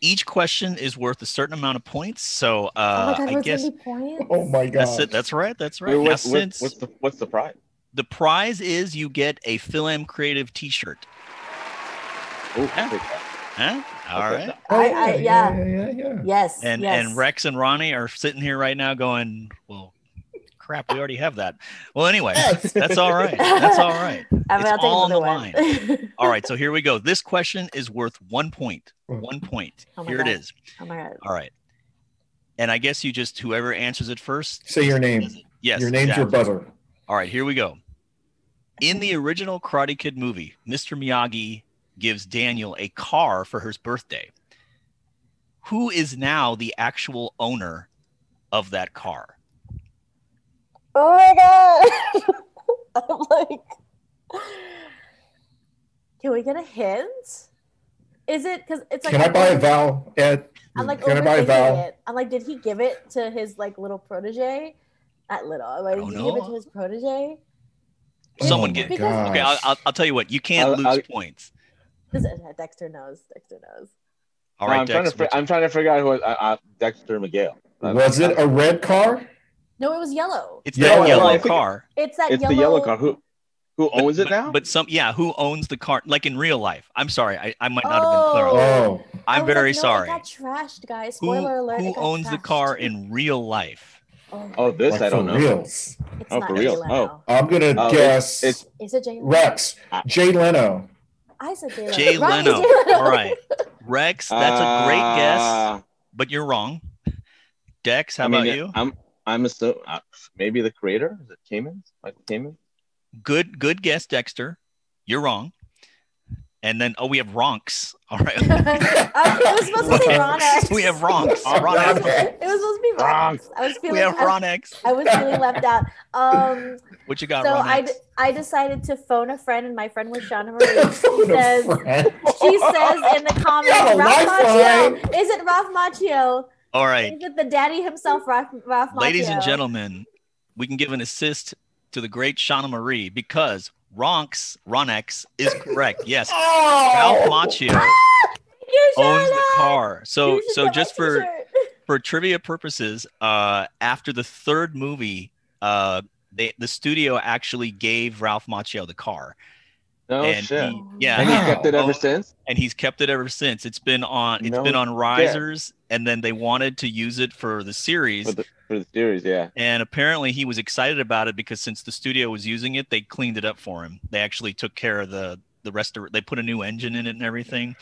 each question is worth a certain amount of points. So, oh uh, god, I guess gonna be points. Oh my god. that's it. That's right. That's right. Wait, Now, what's, what's, since what's the what's the prize? the prize is you get a FilAm Creative T-shirt. Ooh, Yeah. take. Huh? All Okay. right. Oh, I- I- yeah. yeah, yeah, yeah. Yes. And yes. and Rex and Roni are sitting here right now going, well, crap, we already have that. Well, anyway, that's all right. That's all right. I mean, it's I'll take all on the another one. All right, so here we go. This question is worth one point. Hmm. One point. Oh here it God. is. oh my god. All right. And I guess you just whoever answers it first. Say your name. Yes. your name's your exactly. buzzer. All right, here we go. In the original Karate Kid movie, Mr. Miyagi gives Daniel a car for his birthday. Who is now the actual owner of that car? Oh my god. I'm like, can we get a hint? Is it because it's like Can I buy a vowel, Ed? I'm like Can I buy a overthinking vowel? it. I'm like, did he give it to his like little protege? Not little. Like, don't did he give it to his protege? Someone Oh get- my Because- Okay, I'll. I'll, I'll tell you what. You can't I'll- lose I'll- points. This Dexter knows. Dexter knows. All right, No, I'm trying to Dex. I'm trying to figure out who uh, uh, Dexter Miguel. Was it a red car? No, it was yellow. It's Yellow. that yellow I car. It's that It's yellow. the yellow car. Who who But- owns it now? But some, yeah, who owns the car? Like in real life. I'm sorry, I, I might not have been clear. Oh, I I'm very like, no, sorry. It got trashed, guys. Who, Spoiler alert. who it got owns the car in real life? Oh, oh, this like I don't for know. reals. it's oh, not for Jay real? Leno. I'm gonna Oh, guess it's- Is it Jay Leno? Rex, Jay Leno. I said Jay Leno. Jay Leno. Jay Leno. All right, Rex. That's a great guess, Uh, but you're wrong. Dex, how I mean, about you? I'm I'm assuming uh, maybe the creator is it Kamens? Michael Kamens? Good, good guess, Dexter. You're wrong. And then, oh, we have Ronks. All right. I was supposed to say Ron X. we have Ronks. Ron God. It was supposed to be Ron. X. I was feeling. We have I, Ron was feeling left out. Um, What you got, so Ron I, X? d- I decided to phone a friend, and my friend was Shana Marie. She says she says in the comments, Yeah, Ralph Macchio. Is it Ralph Macchio? All right, Is it the daddy himself, Ralph, Ralph ladies and gentlemen, we can give an assist to the great Shana Marie because Ronks, Ron X is correct. Yes, Ralph Oh, Macchio owns the car. So, so just for for trivia purposes, uh, after the third movie, uh, they, the studio actually gave Ralph Macchio the car. No and shit. he- yeah, and he Wow. kept it ever Oh, since. and he's kept it ever since. It's been on. It's No been on risers, and then they wanted to use it for the series. For the for the series, yeah. and apparently he was excited about it because since the studio was using it, they cleaned it up for him. They actually took care of the the rest of. They put a new engine in it and everything.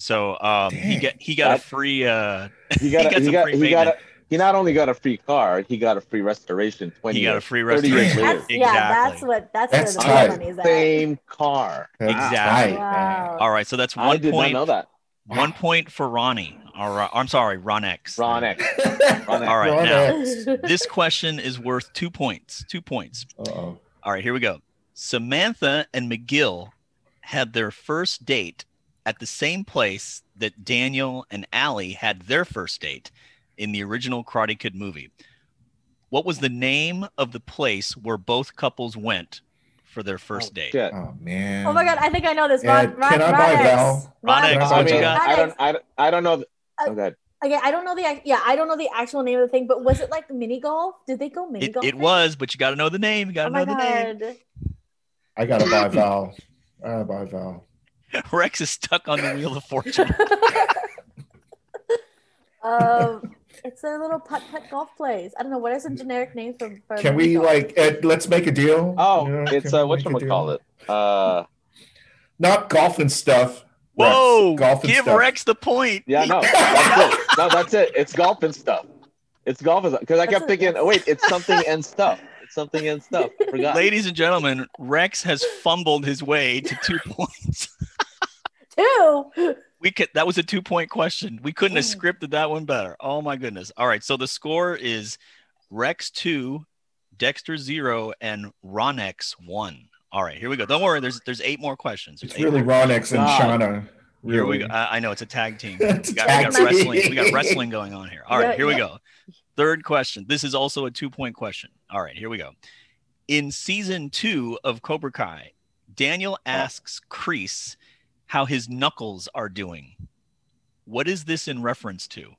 So um, he got he got a free. Uh, He got He a, got he some got free he got a, maintenance. He not only got a free car, he got a free restoration. Twenty he got a years, free restoration. later. That's, Yeah, that's Exactly. what. That's, That's where the real money's at. Same car. That's Exactly. tight. Wow. All right, so that's I one did point. not know that. One point for Roni. All right, I'm sorry, Ron X. Ron X. All right, Ron now X. this question is worth two points. Two points. Uh-oh. All right, here we go. Samantha and Miguel had their first date at the same place that Daniel and Ali had their first date in the original Karate Kid movie. What was the name of the place where both couples went for their first Oh, date? shit. Oh man. Oh my god, I think I know this. Ed, Ron, Ron, can I buy X. Val? Ron X, I what you mean, got? I don't, I don't, I don't know. The, Uh, oh, God. Okay, I don't know the yeah, I don't know the actual name of the thing, but was it like mini golf? Did they go mini It, golf? it was, but you got to know the name. You got Oh to my know the name. god. I gotta buy Val. I gotta buy Val. Rex is stuck on the wheel of fortune. um, it's a little putt putt golf place. I don't know what is are some generic name for. for Can we golf? like Ed, let's make a deal? Oh, You know, it's can uh, we what make a call it? Uh, Not golf and stuff. Rex. Whoa! golf and give stuff. Rex the point. yeah, no, that's it. No, that's it. It's golf and stuff. It's golf and because I kept a- thinking, oh wait, it's something and stuff. It's something and stuff. Forgot. Ladies and gentlemen, Rex has fumbled his way to two points. Two. We could that was a two point question. We couldn't have scripted that one better. Oh my goodness. All right. So the score is Rex two, Dexter zero, and Ronex one. All right, here we go. Don't worry, there's there's eight more questions. It's There's eight really more. Ronex and God. Shana. Here we go. I, I know it's a tag team. We It's a got, we got tag wrestling. We got wrestling going on here. All right, Yeah, here we go. Third question. This is also a two point question. All right, here we go. In season two of Cobra Kai, Daniel oh. asks Kreese how his knuckles are doing. What is this in reference to?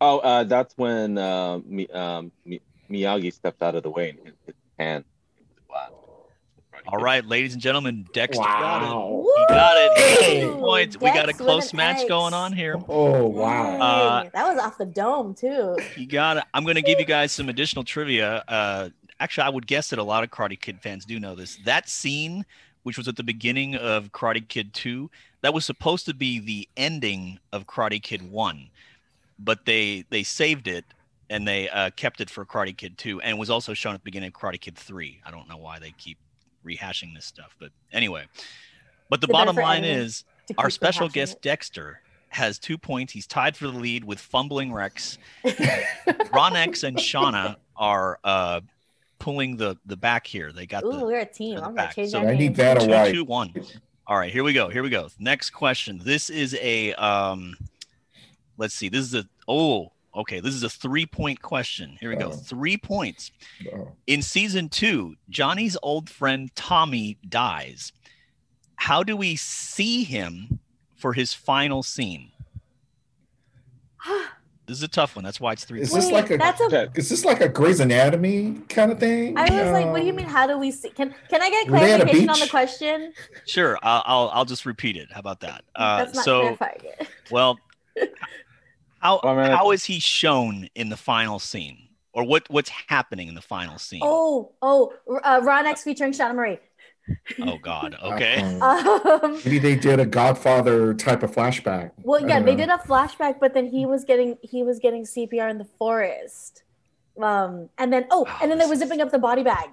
Oh, uh, that's when uh, Mi- um, Mi- Miyagi stepped out of the way and hit his hand. into. All right, ladies and gentlemen, Dexter got it. He got it. Hey. Two points. We got a close match X. going on here. Oh wow. Uh, that was off the dome too. You got it. I'm going to give you guys some additional trivia. Uh, actually, I would guess that a lot of Karate Kid fans do know this. That scene, which was at the beginning of Karate Kid 2, that was supposed to be the ending of Karate Kid 1, but they they saved it and they uh, kept it for Karate Kid 2, and it was also shown at the beginning of Karate Kid 3. I don't know why they keep rehashing this stuff, but anyway. But the better bottom line is our special guest it. Dexter has two points. He's tied for the lead with fumbling Rex. Ronex and Shana are uh, pulling the the back here. They got Ooh, the we're a team. I'm gonna back. change So our I need that two, White. two, one. All right, here we go. Here we go. Next question. This is a um, let's see. This is a oh okay. This is a three point question. Here we go. Oh. Three points. Oh. In season two, Johnny's old friend Tommy dies. How do we see him for his final scene? This is a tough one. That's why it's three. Is points. this like a- that's a. Okay. Is this like a Grey's Anatomy kind of thing? I was like, what do you Um, mean? How do we see? Can Can I get Were they at a clarification on the question? Sure, I'll, I'll I'll just repeat it. How about that? Uh, That's not so, clarifying it. well, how Well, I mean, how is he shown in the final scene, or what what's happening in the final scene? Oh, oh, uh, Ron X featuring Shana Marie. Oh, God. Okay. uh, Um, maybe they did a Godfather type of flashback. well, yeah, they know. did a flashback, but then he was getting he was getting CPR in the forest. Um, and then oh, Wow, and then they were zipping up the body bag.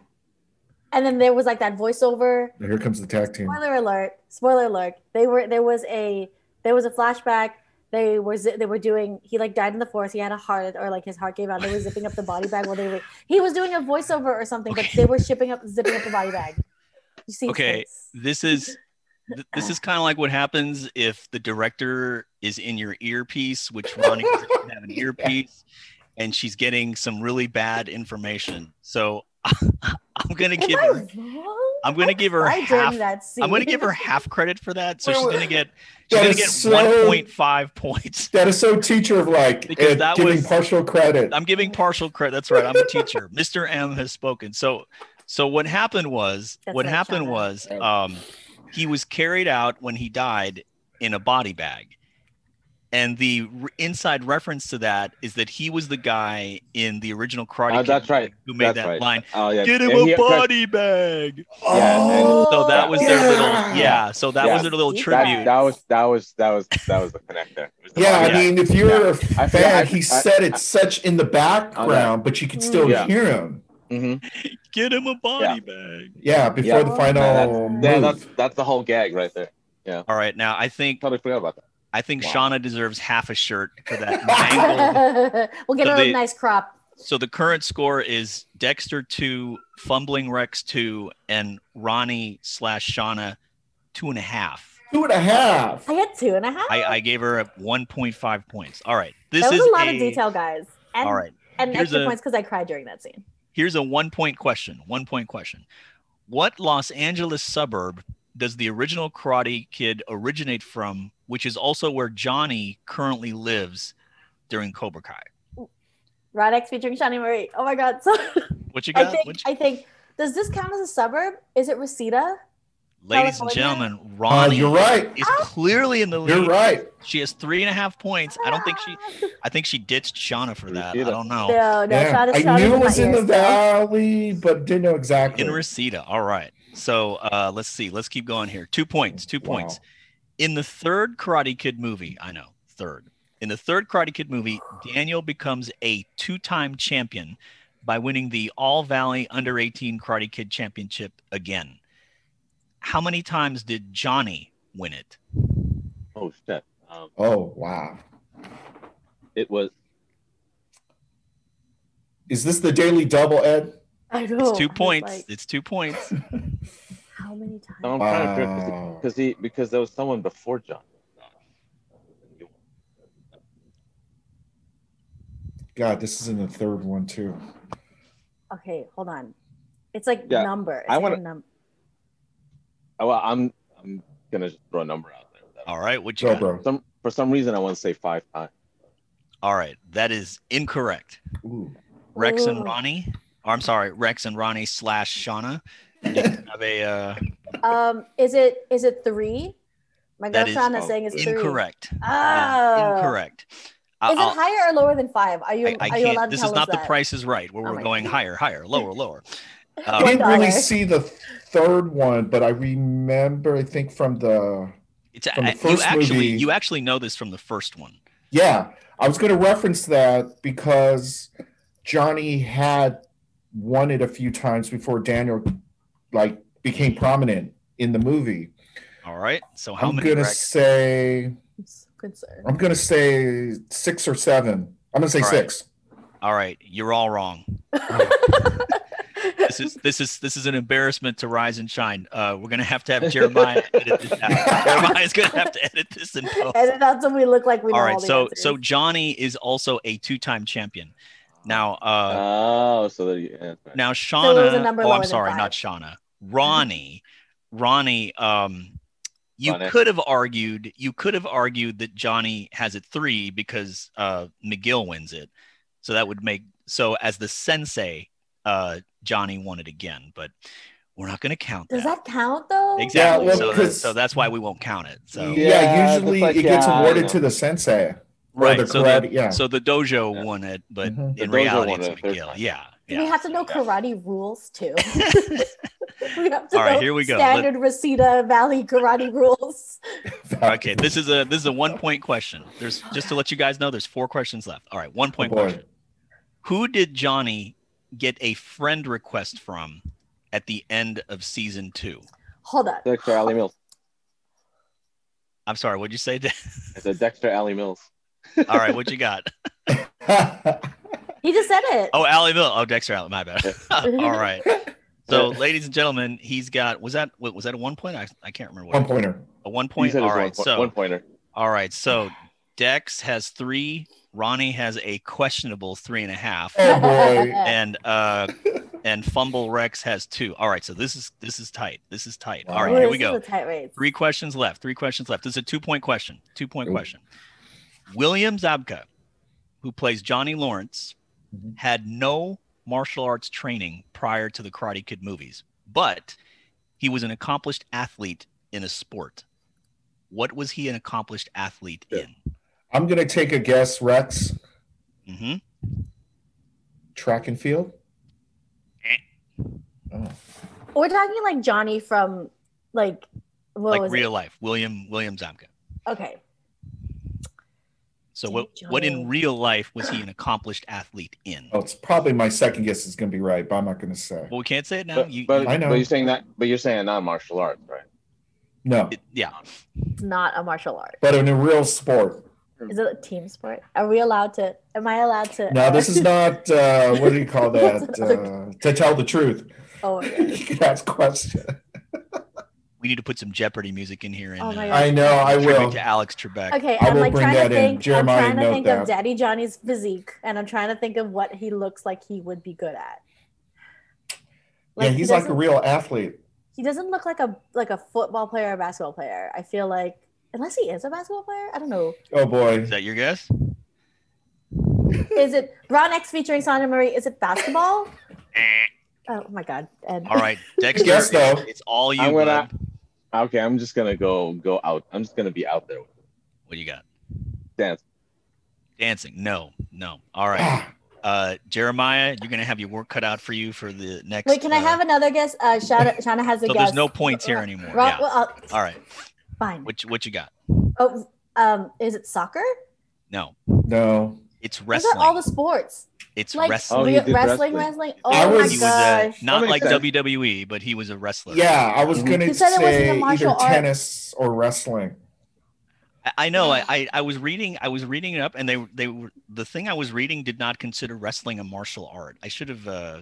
And then there was like that voiceover. Here comes the tag team. Spoiler alert! Spoiler alert! They were there was a there was a flashback. They were they were doing. He like died in the forest. He had a heart or like his heart gave out. They were zipping up the body bag while they were. He was doing a voiceover or something, but they were shipping up zipping up the body bag. You see? Okay. face. This is this is kind of like what happens if the director is in your earpiece, which Roni doesn't have an earpiece, and she's getting some really bad information. So I'm gonna give I her. I'm gonna give her I half, that scene. i'm gonna give her half credit for that. So she's gonna get she's gonna get so- 1.5 points. That is so teacher of like Because uh, that giving was- partial credit. I'm giving partial credit. That's right. I'm a teacher. Mr. M has spoken. So so what happened was That's what right, happened Shana. was um he was carried out when he died in a body bag. And the r- inside reference to that is that he was the guy in the original Karate Oh, Kid that's right. who made That's that right. line, Oh yeah. "Get him And a he- body bag." Yeah, and- So that was their little yeah. So that Yeah. was their little Deep tribute. That, that was that was that was that was the connector. Was the yeah, body I mean, if you're a I fan, forgot- I- he I- said it such in the background, but you could still Yeah. hear him. Mhm. Get him a body Yeah. bag. Yeah, before Yeah. the final Yeah, move. Yeah, that's that's the whole gag right there. Yeah. All right, now I think Totally forgot about that. I think Wow. Shana deserves half a shirt for that mangled we'll get So her they- a nice crop. So the current score is Dexter two, Fumbling Rex two, and Roni slash Shana two and a half. two and a half. I had two and a half. I, I gave her a one point five points. All right, this that was is a lot of detail, guys. And, All right, and Here's extra a- points because I cried during that scene. Here's a one point question. One point question. What Los Angeles suburb does the original Karate Kid originate from, which is also where Johnny currently lives during Cobra Kai? Rod X featuring Shana Marie. Oh my god. So What you I got? think What you- I think does this count as a suburb? Is it Reseda? Ladies and California? gentlemen, Uh, Roni you're right. is clearly in the lead. You're right. She has three and a half points. I don't think she. I think she ditched Shana for that. I don't know. No, no. yeah. Shana, I Shana's knew it was in the valley, but didn't know exactly. In Reseda. All right. So uh, let's see. Let's keep going here. Two points. Two Wow. points. In the third Karate Kid movie, I know third. In the third Karate Kid movie, Daniel becomes a two-time champion by winning the All Valley Under 18 Karate Kid Championship again. How many times did Johnny win it? Oh shit. Um, Oh wow. it was Is this the daily double, Ed? I know. It's two points. like, It's two points. how many times? I'm trying to Wow. because he because there was someone before John. God, this is in the third one too. Okay, hold on. It's like Yeah, number. It's I wanna- a num- Oh, well, I'm I'm gonna just throw a number out there. All right, what you Go, got? Some for some reason I want to say five times. All right, that is incorrect. Ooh. Rex and Roni. Or I'm sorry, Rex and Roni slash Shana. have a uh, Um, is it is it three? My that girlfriend is is saying it's three. incorrect. Oh. That is incorrect. I- Is it I'll- higher or lower than five? Are you I, I are you allowed can't. to This tell is us not the that? Price is Right, where Oh we're my going God. higher, higher, lower, lower. I Um, didn't really see the third one, but I remember. I think from the it's From the I- you first actually movie- you actually know this from the first one. yeah. I was going to reference that because Johnny had won it a few times before Daniel like became prominent in the movie. All right. So how I'm many? gonna Rex? say I'm. I'm gonna say six or seven. I'm gonna say All right. six. All right, you're all wrong. This is this is this is an embarrassment to rise and shine. Uh, we're gonna have to have Jeremiah edit this out. Jeremiah's gonna have to edit this in post. and that's when we look like we know All all right, so answers. so Johnny is also a two-time champion. Now, uh, oh, so there you, yeah, right. now it Shana. number Oh, I'm sorry, not Shana. Roni, Roni. Um, you Roni. could have argued. You could have argued that Johnny has it three because uh, Miguel wins it, so that would make so as the sensei, uh, Johnny won it again. But we're not going to count does that. that count though? Exactly. well, so, that, 'cause- so that's why we won't count it. So yeah, Yeah, usually like, it gets yeah, awarded know. to the sensei. right. the so, karate- the, yeah. so the dojo Yeah. won it, but Mhm. In reality, it's it Miguel. time. Yeah. Yeah. we have to know Yeah. karate rules too? we have to All right, know here we go. Standard Reseda Valley karate rules. Okay, this is a this is a one point question. There's just to let you guys know, there's four questions left. All right, one point boy. question. Who did Johnny get a friend request from at the end of season two? Hold on. Dexter Ali Mills. I'm sorry, what'd you say? Dan? I said Dexter Ali Mills. All right, what you got? He just said it. Oh, Ali Mill. Oh, Dexter Ali. My bad. All right. So, ladies and gentlemen, he's got was that what was that a one point? I, I can't remember. What One pointer. A one point. said it All was right. one, So one pointer. all right. So Dex has three. Roni has a questionable three and a half. Oh boy. and uh and fumble rex has two all right so this is this is tight this is tight all Wow. right Ooh, here we go a tight race. three questions left three questions left this is a two point question two point Ooh. question william zabka who plays johnny lawrence Mhm. had no martial arts training prior to the karate kid movies but he was an accomplished athlete in a sport what was he an accomplished athlete Yeah. in I'm gonna take a guess, Rex. hmm Track and field. Oh. We're talking like Johnny from like what like was real life william william zabka it? Okay. So Dang, what what in real life was he an accomplished athlete in? Oh, it's probably my second guess is gonna be right, but I'm not gonna say. Well, we can't say it now. But, You, but, you- I know. but you're saying that, but you're saying not martial arts, right? No, it- yeah. It's not a martial art. but in a real sport. Is it a team sport? Are we allowed to? Am I allowed to? No, this is not. Uh, what do you call that? Uh, to tell the truth. oh my god. you can ask question. We need to put some Jeopardy music in here and Oh my uh, God. I know. I will. to Alex Trebek. Okay, I I'm will like bring trying that to in. think. Jeremiah, I'm trying to think that. of Daddy Johnny's physique, and I'm trying to think of what he looks like he would be good at. yeah, he he's like a real athlete. He doesn't look like a like a football player or basketball player. I feel like unless he is a basketball player, I don't know. Oh boy. Is that your guess? Is it Ron X featuring Sandra Marie? Is it basketball? Oh my god. Ed. All right, Dexter. Guess, though. It's all you. I'm gonna- Okay, I'm just gonna go go out. I'm just gonna be out there with. What do you got? dance. Dancing? No, no. All right. Uh, Jeremiah, you're gonna have your work cut out for you for the next. Wait, can I uh, have another guess? Uh, Shana, Shana has a So guess. there's no points here anymore. Ron- Yeah. well, All right. Fine. What you- what you got? Oh, um, is it soccer? No, No. it's Those wrestling. are all the sports. it's Like wrestling. Oh, he real- did wrestling, wrestling. wrestling. Oh I my was- he was a, gosh. not like sense. WWE, but he was a wrestler. Yeah, I was gonna You said it wasn't say either art. tennis or wrestling. I- I know. I, I I was reading. I was reading it up, and they they were the thing I was reading did not consider wrestling a martial art. I should have, uh,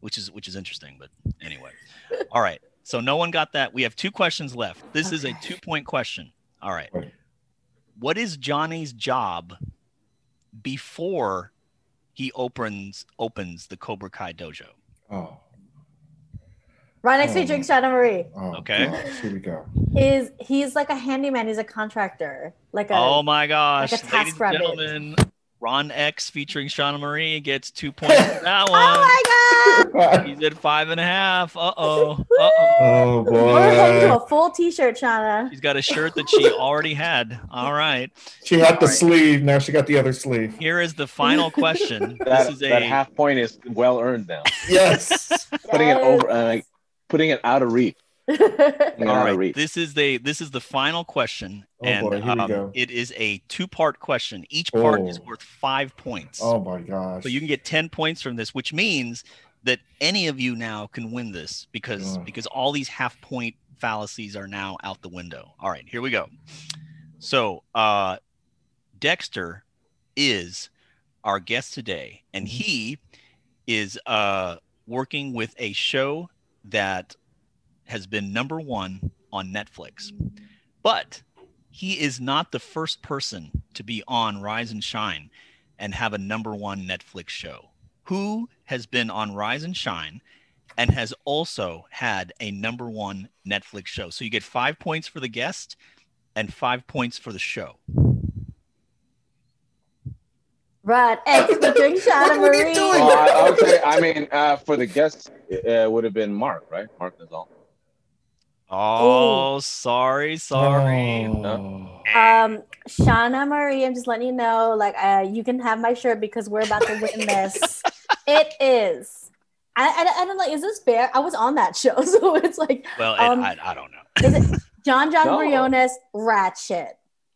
which is which is interesting. But anyway, all right. So no one got that. We have two questions left. This is a two point question. All right. What is Johnny's job before he opens opens the Cobra Kai dojo? Oh. Right next Oh. featuring Shadow Marie oh Okay. gosh, here we go. is he's like a handyman. He's a contractor. Like a Oh my gosh, like a ladies and gentlemen, Ron X featuring Shana Marie gets two points for that one. oh my god. He's at five and a half. Uh oh. Uh oh. Oh We're heading to boy. a full T-shirt, Shana. She's got a shirt that she already had. All right. She had the All right. sleeve, now she got the other sleeve. Here is the final question. That, This is that a half point is well earned now. Yes. Putting it over, uh, like, putting it out of reach. Putting it all out of right. reach. This is the this is the final question, Oh, and boy, here we um, go. it is a two part question. Each part is Oh. worth five points. Oh my gosh. So you can get 10 points from this, which means that any of you now can win this because Ugh. because all these half point fallacies are now out the window. All right, here we go. So uh Dexter is our guest today, and Mm-hmm. he is uh working with a show that has been number one on Netflix. But he is not the first person to be on Rise and Shine and have a number one Netflix show. Who has been on Rise and Shine and has also had a number one Netflix show? So you get five points for the guest and five points for the show. Rod X featuring Shadow What are you doing? Oh, I- okay, I mean, uh, for the guest, it uh, would have been Mark, right? Mark Nazal. Oh, sorry, sorry. Oh. Um, Shana Marie, I'm just letting you know, like, uh, you can have my shirt because we're about to win this. it is. I, I, I don't know. Is this fair? I was on that show, so it's like, Well, it- Um, I, I don't know. is it Jon Jon No. Briones Ratched?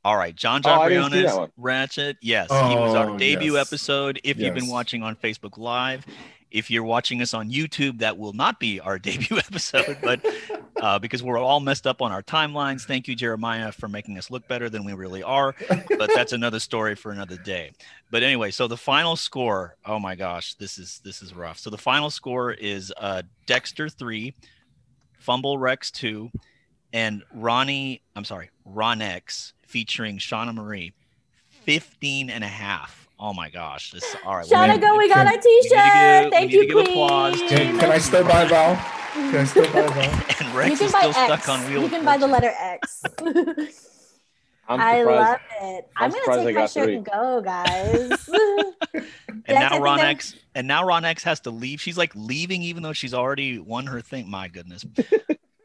All right, Jon Oh, Jon I didn't see that Briones. Ratched. Yes, he was our Oh, debut yes. episode. If you've been watching on Facebook Live, if you're watching us on YouTube, that will not be our debut episode, but uh, because we're all messed up on our timelines. Thank you, Jeremiah, for making us look better than we really are. But that's another story for another day. But anyway, so the final score. Oh my gosh, this is this is rough. So the final score is uh, Dexter three, Fumble Rex two, and Roni. I'm sorry, Ron X featuring Shana Marie, 15 and a half. Oh my gosh, this all right. Shana, we- go! We got can- our T-shirt. give- Thank you, give applause Queen. Can, can I still buy Val? Can I still buy Val? and You Rex can is buy still X. stuck on wheel. You can buy the letter X. I'm I love it. I'm, I'm gonna take I my got shirt three. and go, guys. And now Ron X and now Ron X has to leave. She's like leaving even though she's already won her thing. My goodness.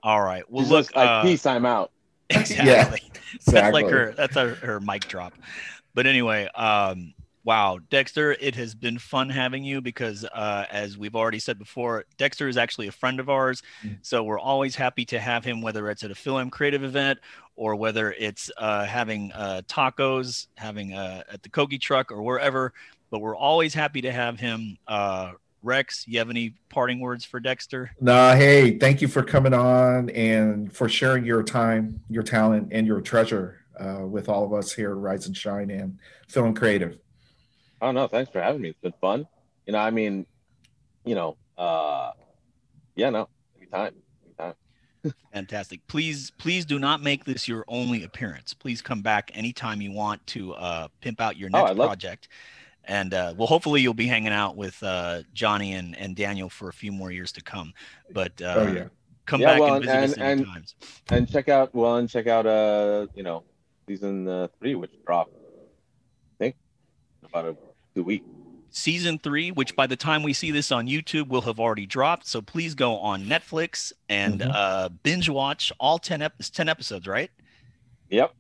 All right. Well, He's look. just like, uh, peace, I'm out. exactly. Yeah, That's like her. That's her, her mic drop. But anyway, um, wow, Dexter, it has been fun having you because, uh, as we've already said before, Dexter is actually a friend of ours. Mm. So we're always happy to have him, whether it's at a FilAm Creative event or whether it's uh, having uh, tacos, having uh, at the Kogi truck or wherever. But we're always happy to have him. Uh, Rex, you have any parting words for Dexter? Nah, hey, thank you for coming on and for sharing your time, your talent, and your treasure uh, with all of us here at Rise and Shine and FilAm Creative. Oh no, thanks for having me. It's been fun. You know, I mean, you know, uh, yeah, no, anytime, anytime. Fantastic. Please, please do not make this your only appearance. Please come back anytime you want to uh, pimp out your Oh, next love- project. And uh, well, hopefully you'll be hanging out with uh, Johnny and, and Daniel for a few more years to come. But uh, oh, yeah. come Yeah, back well, and visit us and- and- anytime. And check out, well, and check out, uh, you know, season uh, three, which dropped, I think, about a two weeks. Season three, which by the time we see this on YouTube will have already dropped. So please go on Netflix and Mhm. uh, binge watch all 10, ep- 10 episodes, right? Yep,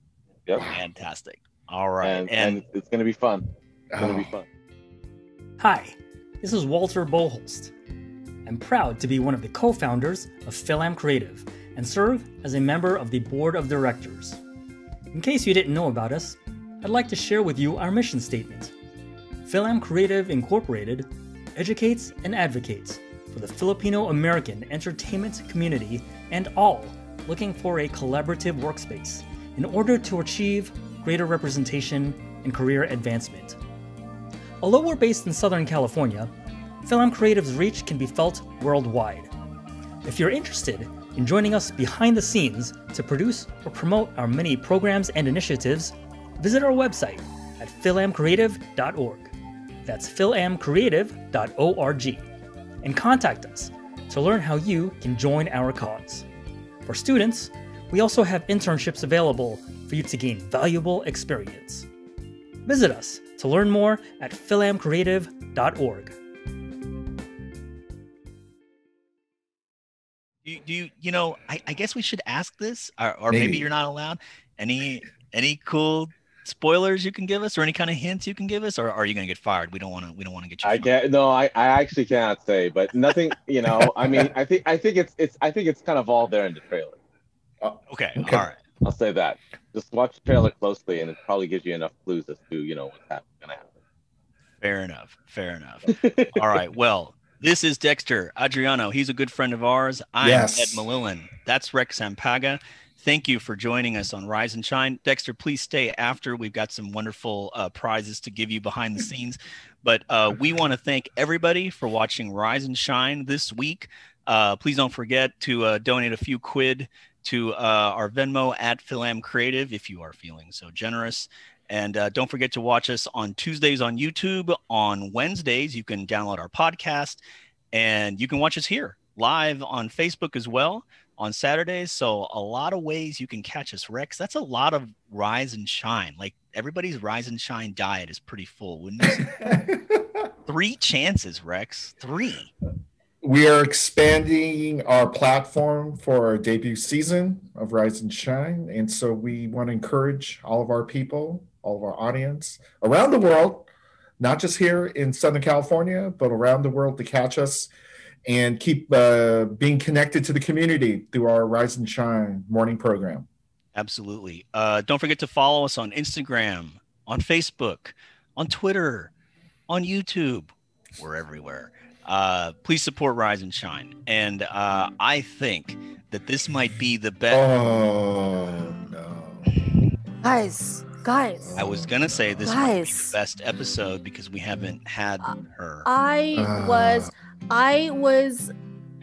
yep. Fantastic. All right. and, and and it's gonna be fun. It's gonna be Oh, fun. Hi, this is Walter Boholst. I'm proud to be one of the co founders of FilAm Creative and serve as a member of the board of directors. In case you didn't know about us, I'd like to share with you our mission statement. FilAm Creative Incorporated educates and advocates for the Filipino American entertainment community and all looking for a collaborative workspace in order to achieve greater representation and career advancement. Although we're based in Southern California, FilAm Creative's reach can be felt worldwide. If you're interested in joining us behind the scenes to produce or promote our many programs and initiatives, visit our website at filamcreative.org. That's filamcreative.org. And contact us to learn how you can join our cause. For students, we also have internships available for you to gain valuable experience. Visit us to learn more at filamcreative.org. Do you, do you, you know, I, I guess we should ask this, or, or maybe. Maybe. you're not allowed. Any any cool spoilers you can give us, or any kind of hints you can give us, or are you going to get fired? We don't want to. We don't want to get you. fired. I can't. No, I, I actually cannot say, but nothing. You know, I mean, I think I think it's it's I think it's kind of all there in the trailer. Oh, okay. Okay. All right. I'll say that. Just watch the trailer closely, and it probably gives you enough clues as to you know what's hap- gonna happen. Fair enough. Fair enough. All right. Well, this is Dexter Adriano. He's a good friend of ours. I'm Ed Mallillin. That's Rex Sampaga. Thank you for joining us on Rise and Shine. Dexter, please stay after. We've got some wonderful uh, prizes to give you behind the scenes. But uh, we want to thank everybody for watching Rise and Shine this week. Uh, please don't forget to uh, donate a few quid to uh, our Venmo at FilAm Creative if you are feeling so generous. And uh, don't forget to watch us on Tuesdays on YouTube. On Wednesdays, you can download our podcast and you can watch us here live on Facebook as well on Saturdays. So, a lot of ways you can catch us, Rex. That's a lot of rise and shine. Like everybody's rise and shine diet is pretty full, wouldn't you? Three chances, Rex. Three. we are expanding our platform for our debut season of Rise and Shine. And so we want to encourage all of our people, all of our audience around the world, not just here in Southern California, but around the world to catch us and keep uh, being connected to the community through our Rise and Shine morning program. Absolutely. Uh, don't forget to follow us on Instagram, on Facebook, on Twitter, on YouTube. We're everywhere. Uh, please support Rise and Shine. And uh, I think that this might be the best. Oh, no. Guys, guys, I was gonna say this might be the best episode because we haven't had her. I Uh. was, I was,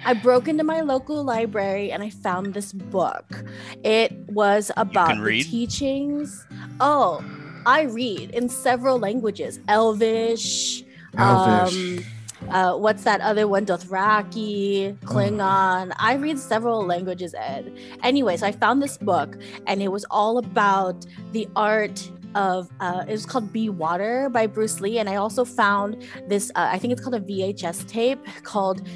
I broke into my local library and I found this book. It was about the teachings. Oh, I read in several languages: Elvish. Elvish. Um, uh, what's that other one? Dothraki, Klingon. I read several languages, Ed. Anyway, so I found this book, and it was all about the art of. Uh, it was called "Be Water" by Bruce Lee, and I also found this. Uh, I think it's called a VHS tape called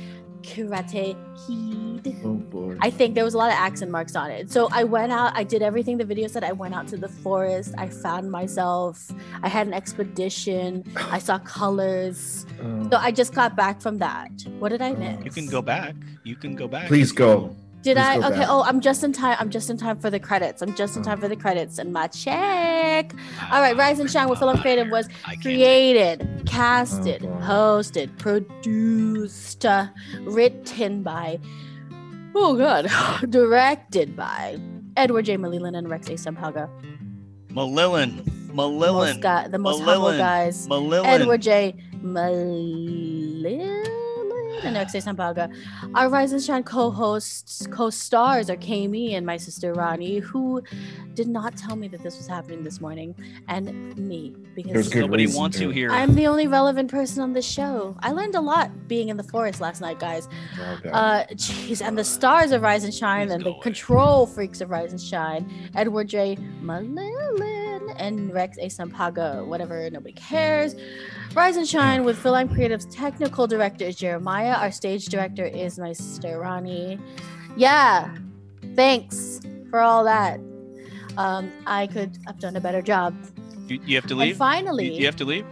Karate Kid. oh, boy. I think there was a lot of accent marks on it. So I went out, I did everything the video said. I went out to the forest, I found myself, I had an expedition, I saw colors. Oh. So I just got back from that. What did I miss? You can go back. You can go back. Please go. Did please I? Okay. back. Oh, I'm just in time. I'm just in time for the credits. I'm just in time for the credits and my check. All right, Rise and Shine with FilAm Creative was created, casted, Oh, hosted, produced, uh, written by, oh god, directed by Edward J. Mallillin and Rex A. Sampaga. Mallillin. Most guy, the most humble guys. Mallillin. Edward J. Mallillin and Rex A. Sampaga. Our Rise and Shine co-hosts, co-stars are Kayemee and my sister Roni, who did not tell me that this was happening this morning, and me because Nobody wants to. you here. I'm the only relevant person on the show. I learned a lot being in the forest last night, guys. Okay. Uh, jeez, and the stars of Rise and Shine Please and go the away. control freaks of Rise and Shine, Edward J. And Rex A. Sampaga, whatever, nobody cares. Rise and Shine with FilAm Creative's technical director is Jeremiah. Our stage director is my sister Roni. Yeah, thanks for all that. Um, I could have done a better job. you, you have to leave. You, finally, you have to leave.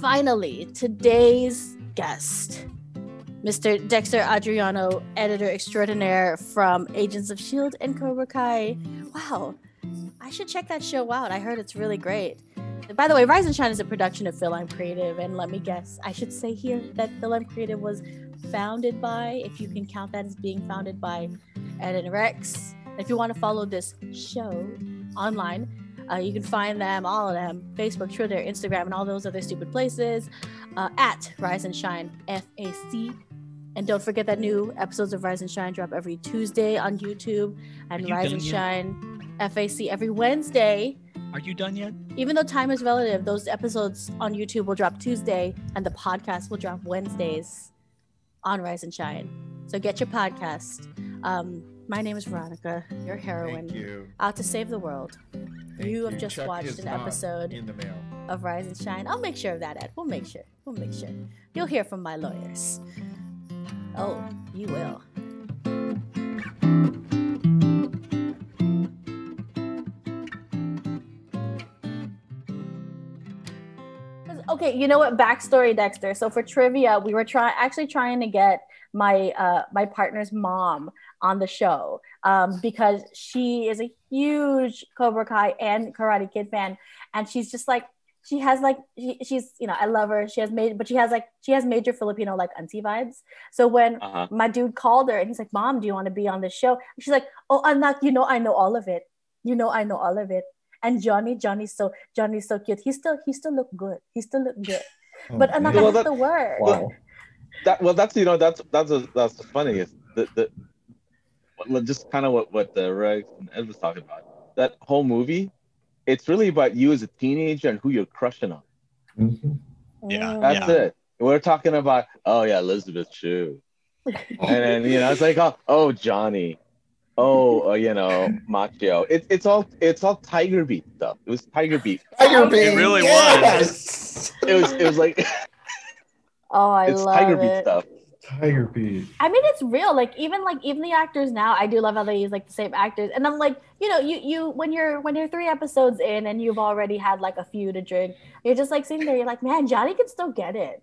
finally, today's guest, Mr. Dexter Adriano, editor extraordinaire from Agents of S.H.I.E.L.D. And Cobra Kai. Wow, I should check that show out. I heard it's really great. By the way, Rise and Shine is a production of FilAm Creative, and let me guess, I should say here that FilAm Creative was founded by, if you can count that as being founded by Ed and Rex. If you want to follow this show online, uh, you can find them, all of them, Facebook, Twitter, Instagram, and all those other stupid places uh, at Rise and Shine FAC. And don't forget that new episodes of Rise and Shine drop every Tuesday on YouTube and Rise and yet? Shine FAC every Wednesday. Are you done yet? Even though time is relative, those episodes on YouTube will drop Tuesday and the podcast will drop Wednesdays on Rise and Shine. So get your podcast. Um, my name is Veronica, your heroine, Thank you. out to save the world. Thank You have just Chuck watched an episode. in the mail. of Rise and Shine. I'll make sure of that, Ed. We'll make sure. We'll make sure. You'll hear from my lawyers. Oh, you will. Okay, you know what? Backstory, Dexter. So for trivia, we were trying actually trying to get my uh my partner's mom on the show um because she is a huge Cobra Kai and Karate Kid fan, and she's just like she has like she, she's you know I love her. She has made but she has like she has major Filipino like auntie vibes. So when Uh-huh. my dude called her and he's like, "Mom, do you want to be on the show?" She's like, "Oh, anak, you know I know all of it. You know I know all of it." And Johnny, Johnny's so Johnny's so cute. He still he still look good. He still look good. Oh, But anak, Well, I have that- to work. wow. that well that's you know that's that's a, that's the funniest the, the well, just kind of what what the Rex and Ed was talking about that whole movie it's really about you as a teenager and who you're crushing on Mhm. Yeah. That's it we're talking about oh yeah elisabeth Shue. and then you know it's like oh, oh johnny oh uh, you know Macchio it's it's all it's all tiger beat stuff it was tiger beat Tiger Beat. It really yes! it was it was like Oh, I it's love tiger beat stuff Tiger Beat. I mean, it's real. Like even like even the actors now, I do love how they use like the same actors. And I'm like, you know, you you when you're when you're three episodes in and you've already had like a few to drink, you're just like sitting there. You're like, man, Johnny can still get it.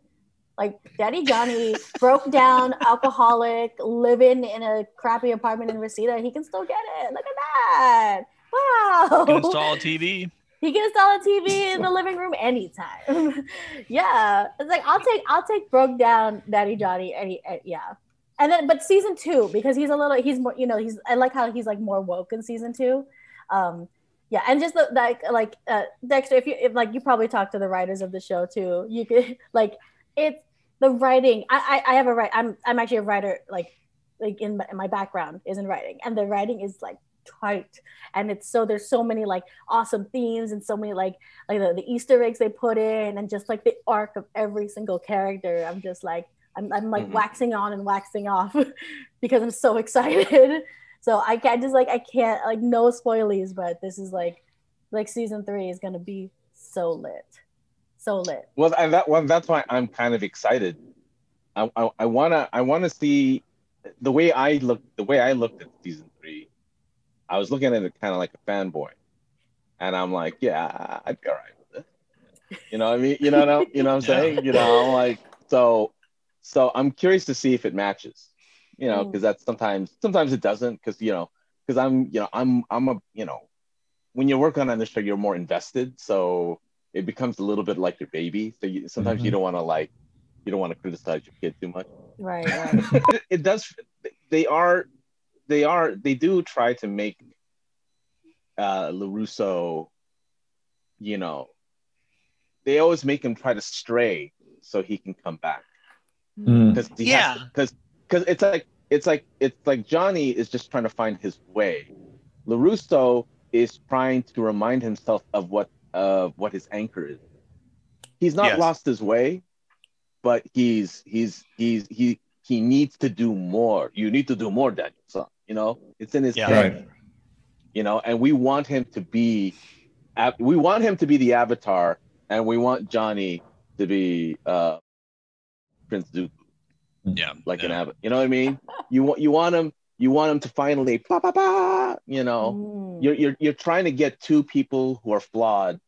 Like Daddy Johnny broke down, alcoholic, living in a crappy apartment in Reseda. He can still get it. Look at that. Wow. Can install a TV. He can install a TV in the living room anytime. yeah, it's like I'll take I'll take broke down Daddy Johnny. Any, yeah, and then but season two because he's a little he's more you know he's I like how he's like more woke in season two. Um, yeah, and just the, like like uh, Dexter, if you if like you probably talk to the writers of the show too, you could like it's the writing. I I, I have a write. I'm I'm actually a writer. Like like in my, in my background is in writing, and the writing is like tight and it's so there's so many like awesome themes and so many like like the, the easter eggs they put in and just like the arc of every single character i'm just like i'm, I'm like Mhm. waxing on and waxing off because i'm so excited so i can't just like i can't like no spoilies but this is like like season three is gonna be so lit so lit Well, and that one that's why I'm kind of excited. I, I, I wanna I wanna see the way I look the way I looked at season three. I was looking at it kind of like a fanboy, and I'm like, yeah, I'd be all right with it. You know what I mean? You know what I'm, you know what I'm saying? You know, I'm like so. So I'm curious to see if it matches. You know, Mm. because that's sometimes sometimes it doesn't because you know because I'm you know I'm I'm a you know when you're working on the show you're more invested so it becomes a little bit like your baby. So you, sometimes you don't want to like, you don't want to criticize your kid too much. right right it, it does. They are, they are, they do try to make uh, Larusso, you know, they always make him try to stray so he can come back Mm. because Yeah. because because it's like it's like it's like Johnny is just trying to find his way. Larusso is trying to remind himself of what of what his anchor is. He's not Yes. lost his way, but he's he's he's he he needs to do more. You need to do more, Daniel. So you know it's in his Yeah. head. Right. You know, and we want him to be, we want him to be the avatar, and we want Johnny to be uh, Prince Zuko Yeah. like an yeah. abbot. You know what I mean? You want you want him you want them to finally ba ba ba. You know, Mm. you're you're you're trying to get two people who are flawed,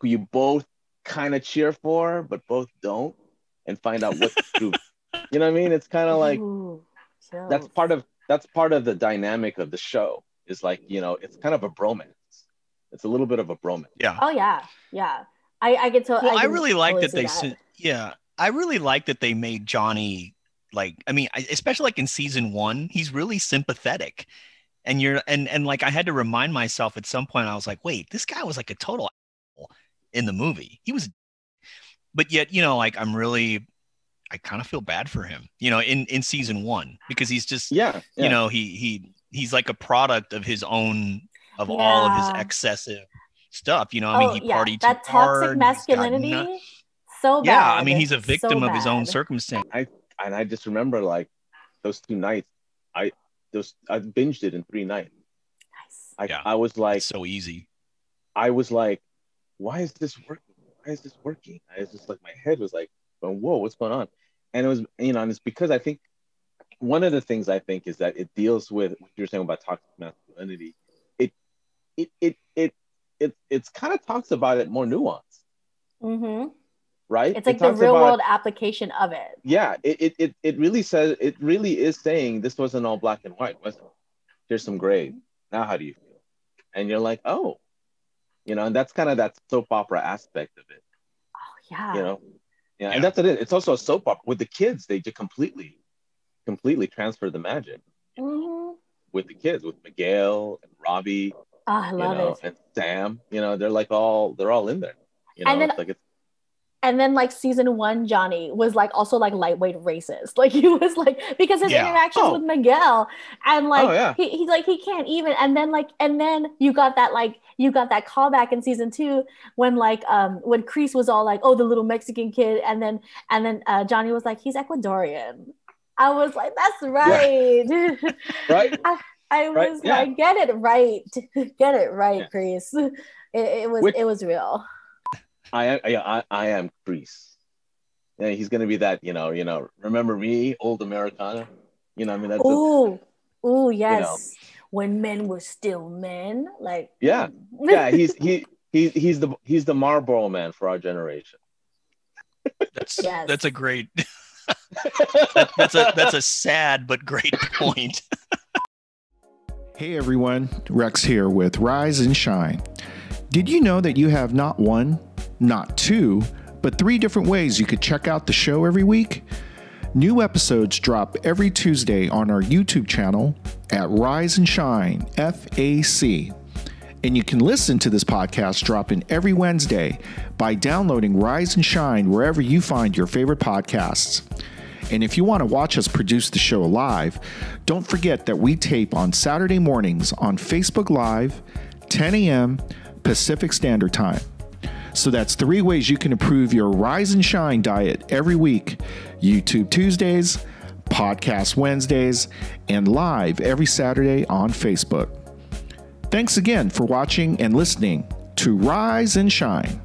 who you both kind of cheer for, but both don't, and find out what the truth. You know what I mean? It's kind of like Ooh, that's part of that's part of the dynamic of the show. Is like you know it's kind of a bromance. It's a little bit of a bromance. Yeah. Oh yeah, yeah. I I get to. Well, I, can really like that see they. sen- Yeah, I really like that they made Johnny like. I mean, especially like in season one, he's really sympathetic, and you're and and like I had to remind myself at some point. I was like, wait, this guy was like a total asshole in the movie. He was, but yet you know, like I'm really. I kind of feel bad for him, you know, in in season one because he's just, Yeah. yeah. you know, he he he's like a product of his own of all of his excessive stuff. You know, I oh mean, he yeah, partied that too hard. toxic he's masculinity. nut- so bad. yeah, I mean, he's a So victim of his own bad. circumstance. And I just remember like those two nights, I those I binged it in three nights. Nice. I, Yeah. I was like, It's so easy. I was like, why is this working? Why is this working? I was just like, my head was like, going, whoa, what's going on? And it was, you know, and it's because I think one of the things I think is that it deals with what you're saying about toxic masculinity. It, it, it, it, it, it's kind of talks about it more nuanced, Mm hmm right? It's It like the real about- world application of it. yeah it, it, it, it really says it really is saying this wasn't all black and white was it here's some gray now how do you feel and you're like oh you know and that's kind of that soap opera aspect of it Oh yeah. you know yeah, Yeah. and that's it it's also a soap opera with the kids they just completely completely transfer the magic Mhm. with the kids with miguel and robbie Oh, I you love know it. and sam you know they're like all they're all in there you know And then- it's like it's And then like season one, Johnny was like also like lightweight racist. Like he was like because his Yeah. interactions Oh. with Miguel and like Oh, yeah. he, he's like he can't even and then like and then you got that like you got that callback in season two when like um when Kreese was all like, oh the little Mexican kid and then and then uh Johnny was like, he's Ecuadorian. I was like, that's right. right I Right, was like, get it right. get it right, Yeah. Kreese. It, it was Which- it was real. I am, yeah, I, I am Kreese. Yeah, he's gonna be that, you know, you know. Remember me, old Americana. You know, I mean, that's a, Ooh, ooh, yes. When men were still men, like Yeah. yeah. He's he he he's the he's the Marlboro man for our generation. That's Yes. that's a great. that, that's a that's a sad but great point. Hey everyone, Rex here with Rise and Shine. Did you know that you have not one, not two, but three different ways you could check out the show every week? New episodes drop every Tuesday on our YouTube channel at Rise and Shine FAC. And you can listen to this podcast dropping every Wednesday by downloading Rise and Shine wherever you find your favorite podcasts. And if you want to watch us produce the show live, don't forget that we tape on Saturday mornings on Facebook Live, 10 a.m. Pacific Standard Time. So that's three ways you can improve your rise and shine diet every week YouTube Tuesdays, Podcast Wednesdays, and live every Saturday on Facebook. Thanks again for watching and listening to Rise and Shine.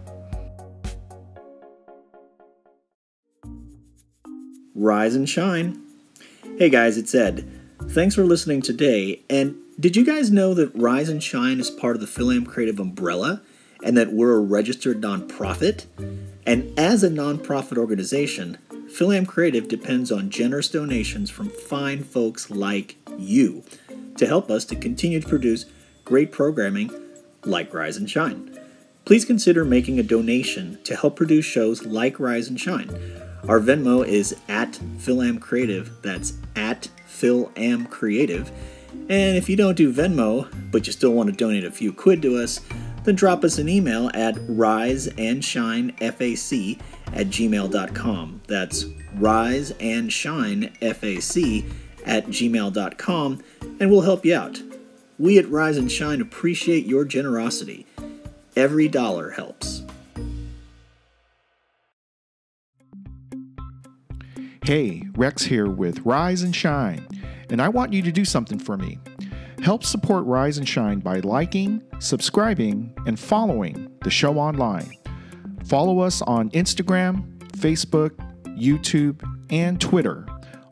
Rise and shine. Hey guys, it's Ed. Thanks for listening today. And did you guys know that Rise and Shine is part of the FilAm Creative umbrella and that we're a registered nonprofit? And as a nonprofit organization, FilAm Creative depends on generous donations from fine folks like you to help us to continue to produce great programming like Rise and Shine. Please consider making a donation to help produce shows like Rise and Shine. Our Venmo is at FilAm Creative. That's at FilAm Creative. And if you don't do Venmo, but you still want to donate a few quid to us, then drop us an email at riseandshinefac at gmail.com. That's riseandshinefac at gmail.com, and we'll help you out. We at Rise and Shine appreciate your generosity. Every dollar helps. Hey, Rex here with Rise and Shine, and I want you to do something for me. Help support Rise and Shine by liking, subscribing, and following the show online. Follow us on Instagram, Facebook, YouTube, and Twitter,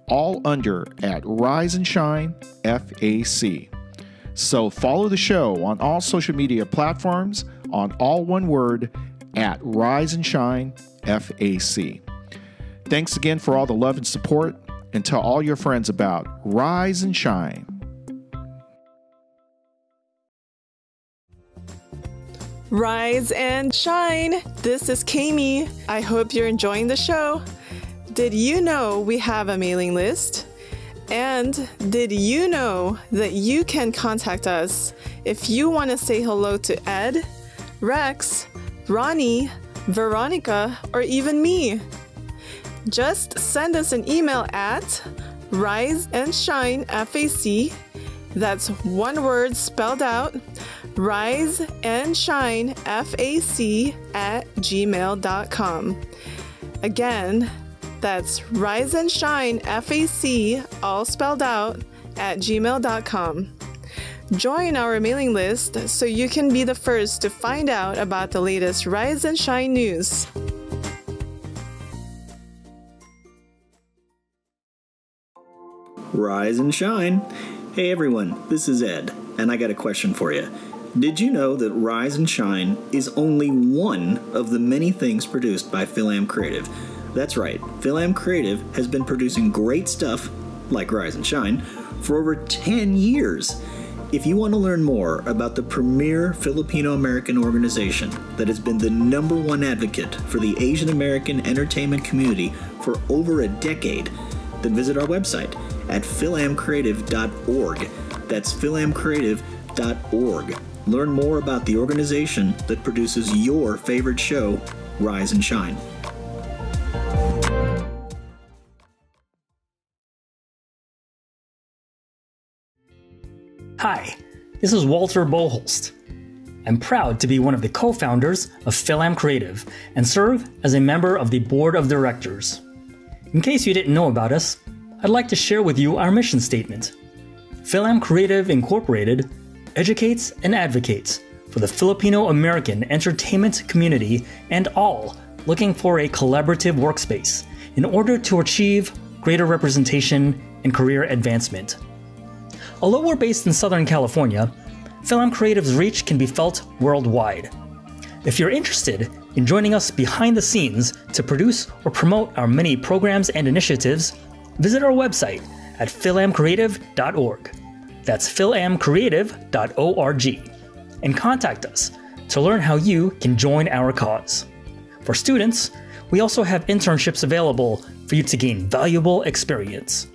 all under at Rise and Shine FAC. So follow the show on all social media platforms on all one word at Rise and Shine FAC. Thanks again for all the love and support, and tell all your friends about Rise and Shine. Rise and shine. This is Kayemee. I hope you're enjoying the show. Did you know we have a mailing list? And did you know that you can contact us if you want to say hello to Ed, Rex, Roni, Veronica, or even me? Just send us an email at rise and shine FAC. That's one word spelled out rise and shine FAC at gmail.com. Again, that's rise and shine FAC, all spelled out, at gmail.com. Join our mailing list so you can be the first to find out about the latest Rise and Shine news. Rise and shine. Hey everyone, this is Ed, and I got a question for you. Did you know that Rise and Shine is only one of the many things produced by FilAm Creative? That's right, FilAm Creative has been producing great stuff, like Rise and Shine, for over 10 years. If you want to learn more about the premier Filipino American organization that has been the number one advocate for the Asian American entertainment community for over a decade, then visit our website at filamcreative.org. That's filamcreative.org. Learn more about the organization that produces your favorite show, Rise and Shine. Hi, this is Walter Boholst. I'm proud to be one of the co founders of FilAm Creative and serve as a member of the board of directors. In case you didn't know about us, I'd like to share with you our mission statement. FilAm Creative Incorporated educates and advocates for the Filipino American entertainment community and all looking for a collaborative workspace in order to achieve greater representation and career advancement. Although we're based in Southern California, FilAm Creative's reach can be felt worldwide. If you're interested in joining us behind the scenes to produce or promote our many programs and initiatives, visit our website at filamcreative.org. That's filamcreative.org. And contact us to learn how you can join our cause. For students, we also have internships available for you to gain valuable experience.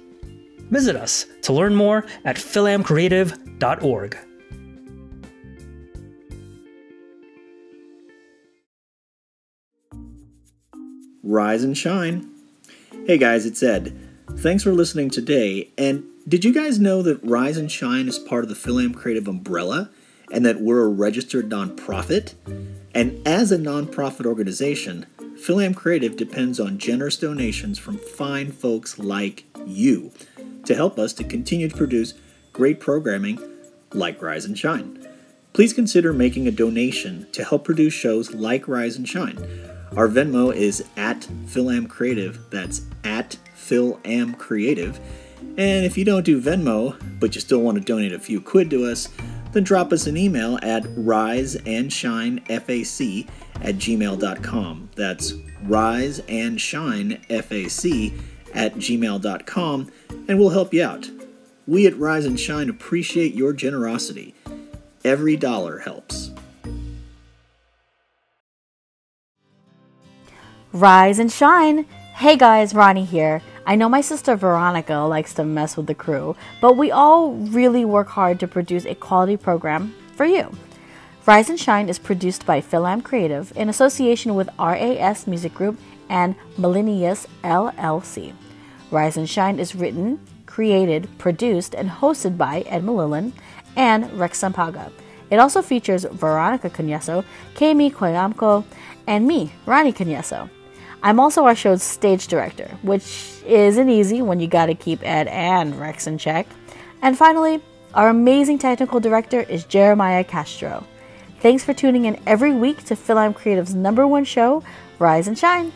Visit us to learn more at filamcreative.org. Rise and shine. Hey guys, it's Ed. Thanks for listening today. And did you guys know that Rise and Shine is part of the FilAm Creative umbrella and that we're a registered nonprofit? And as a nonprofit organization, FilAm Creative depends on generous donations from fine folks like you to help us to continue to produce great programming like Rise and Shine. Please consider making a donation to help produce shows like Rise and Shine. Our Venmo is at FilAm Creative. That's at FilAm Creative. And if you don't do Venmo, but you still want to donate a few quid to us, then drop us an email at riseandshinefac at gmail.com. That's riseandshinefac at gmail.com, and we'll help you out. We at Rise and Shine appreciate your generosity. Every dollar helps. Rise and shine. Hey guys, Roni here. I know my sister Veronica likes to mess with the crew, but we all really work hard to produce a quality program for you. Rise and Shine is produced by FilAm Creative in association with RAS Music Group and Malinius LLC. Rise and Shine is written, created, produced, and hosted by Ed Mallillin and Rex Sampaga. It also features Veronica Canieso, Kayemee Quiamco, and me, Roni Canieso. I'm also our show's stage director, which isn't easy when you gotta keep Ed and Rex in check. And finally, our amazing technical director is Jeremiah Castro. Thanks for tuning in every week to FilAm Creative's number one show, Rise and Shine.